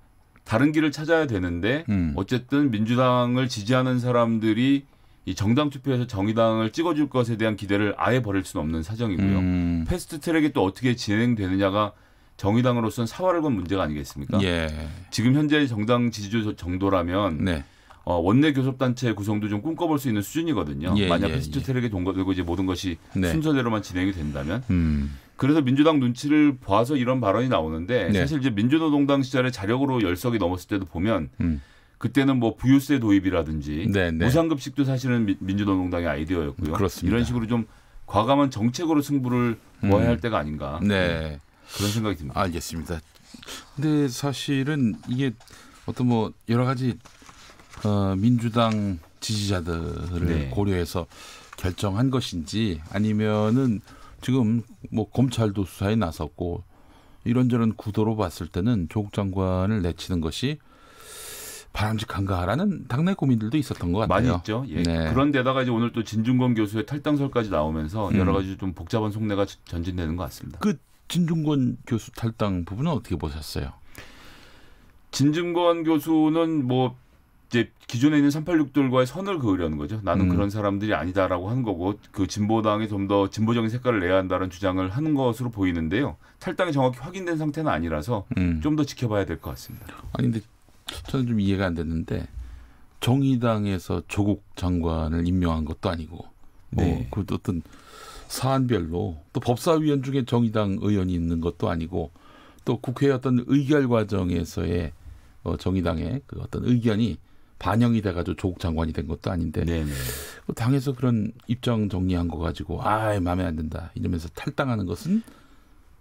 다른 길을 찾아야 되는데 음. 어쨌든 민주당을 지지하는 사람들이 이 정당 투표에서 정의당을 찍어줄 것에 대한 기대를 아예 버릴 수는 없는 사정이고요. 음. 패스트 트랙이 또 어떻게 진행되느냐가 정의당으로서는 사활을 건 문제가 아니겠습니까? 예. 지금 현재 정당 지지율 정도라면 네. 어, 원내 교섭단체 구성도 좀 꿈꿔볼 수 있는 수준이거든요. 예, 만약 예, 패스트 예. 트랙에 통과되고 이제 모든 것이 네. 순서대로만 진행이 된다면. 음. 그래서 민주당 눈치를 봐서 이런 발언이 나오는데 네. 사실 이제 민주노동당 시절에 자력으로 열석이 넘었을 때도 보면 음. 그때는 뭐 부유세 도입이라든지 네, 네. 무상급식도 사실은 민주노동당의 아이디어였고요. 그렇습니다. 이런 식으로 좀 과감한 정책으로 승부를 보아야 음. 할 때가 아닌가. 네. 그런 생각이 듭니다. 알겠습니다. 근데 사실은 이게 어떤 뭐 여러 가지 어, 민주당 지지자들을 네. 고려해서 결정한 것인지 아니면은 지금 뭐 검찰도 수사에 나섰고 이런저런 구도로 봤을 때는 조국 장관을 내치는 것이 바람직한가라는 당내 고민들도 있었던 것 같아요. 많이 있죠. 예. 네. 그런데다가 이제 오늘 또 진중권 교수의 탈당설까지 나오면서 여러 음. 가지 좀 복잡한 속내가 전진되는 것 같습니다. 그 진중권 교수 탈당 부분은 어떻게 보셨어요? 진중권 교수는 뭐 이제 기존에 있는 386들과의 선을 그으려는 거죠. 나는 음. 그런 사람들이 아니다라고 하는 거고 그 진보당이 좀 더 진보적인 색깔을 내야 한다는 주장을 하는 것으로 보이는데요. 탈당이 정확히 확인된 상태는 아니라서 음. 좀더 지켜봐야 될 것 같습니다. 아니 근데 저는 좀 이해가 안 됐는데 정의당에서 조국 장관을 임명한 것도 아니고 뭐 네. 그 어떤 사안별로 또 법사위원 중에 정의당 의원이 있는 것도 아니고 또 국회 어떤 의결 과정에서의 어, 정의당의 그 어떤 의견이 반영이 돼가지고 조국 장관이 된 것도 아닌데 네네. 그 당에서 그런 입장 정리한 거 가지고 아 마음에 안 든다 이러면서 탈당하는 것은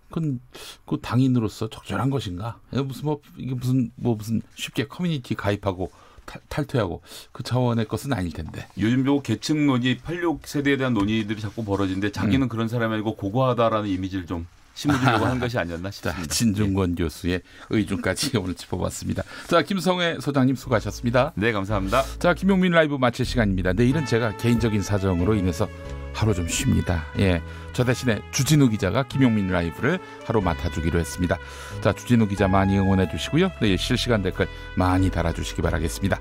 그건 그 당인으로서 적절한 것인가? 무슨 뭐 이게 무슨 뭐 무슨 쉽게 커뮤니티 가입하고 탈, 퇴하고그 차원의 것은 아닐 텐데. 요즘 요 계층 논의, 86 세대에 대한 논의들이 자꾸 벌어지는데 자기는 음. 그런 사람이 아니고 고고하다라는 이미지를 좀 심어주려고 [LAUGHS] 한 것이 아니었나 싶습니다. 진중권 네. 교수의 의중까지 [LAUGHS] 오늘 짚어봤습니다. 자, 김성회 소장님 수고하셨습니다. 네, 감사합니다. 자, 김용민 라이브 마칠 시간입니다. 내일은 제가 개인적인 사정으로 인해서 하루 좀 쉽니다. 예. 저 대신에 주진우 기자가 김용민 라이브를 하루 맡아주기로 했습니다. 자, 주진우 기자 많이 응원해 주시고요. 내일 실시간 댓글 많이 달아주시기 바라겠습니다.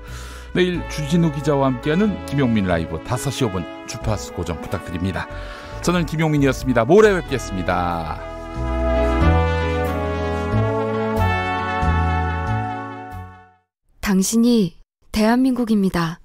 내일 주진우 기자와 함께하는 김용민 라이브 5시 5분 주파수 고정 부탁드립니다. 저는 김용민이었습니다. 모레 뵙겠습니다. 당신이 대한민국입니다.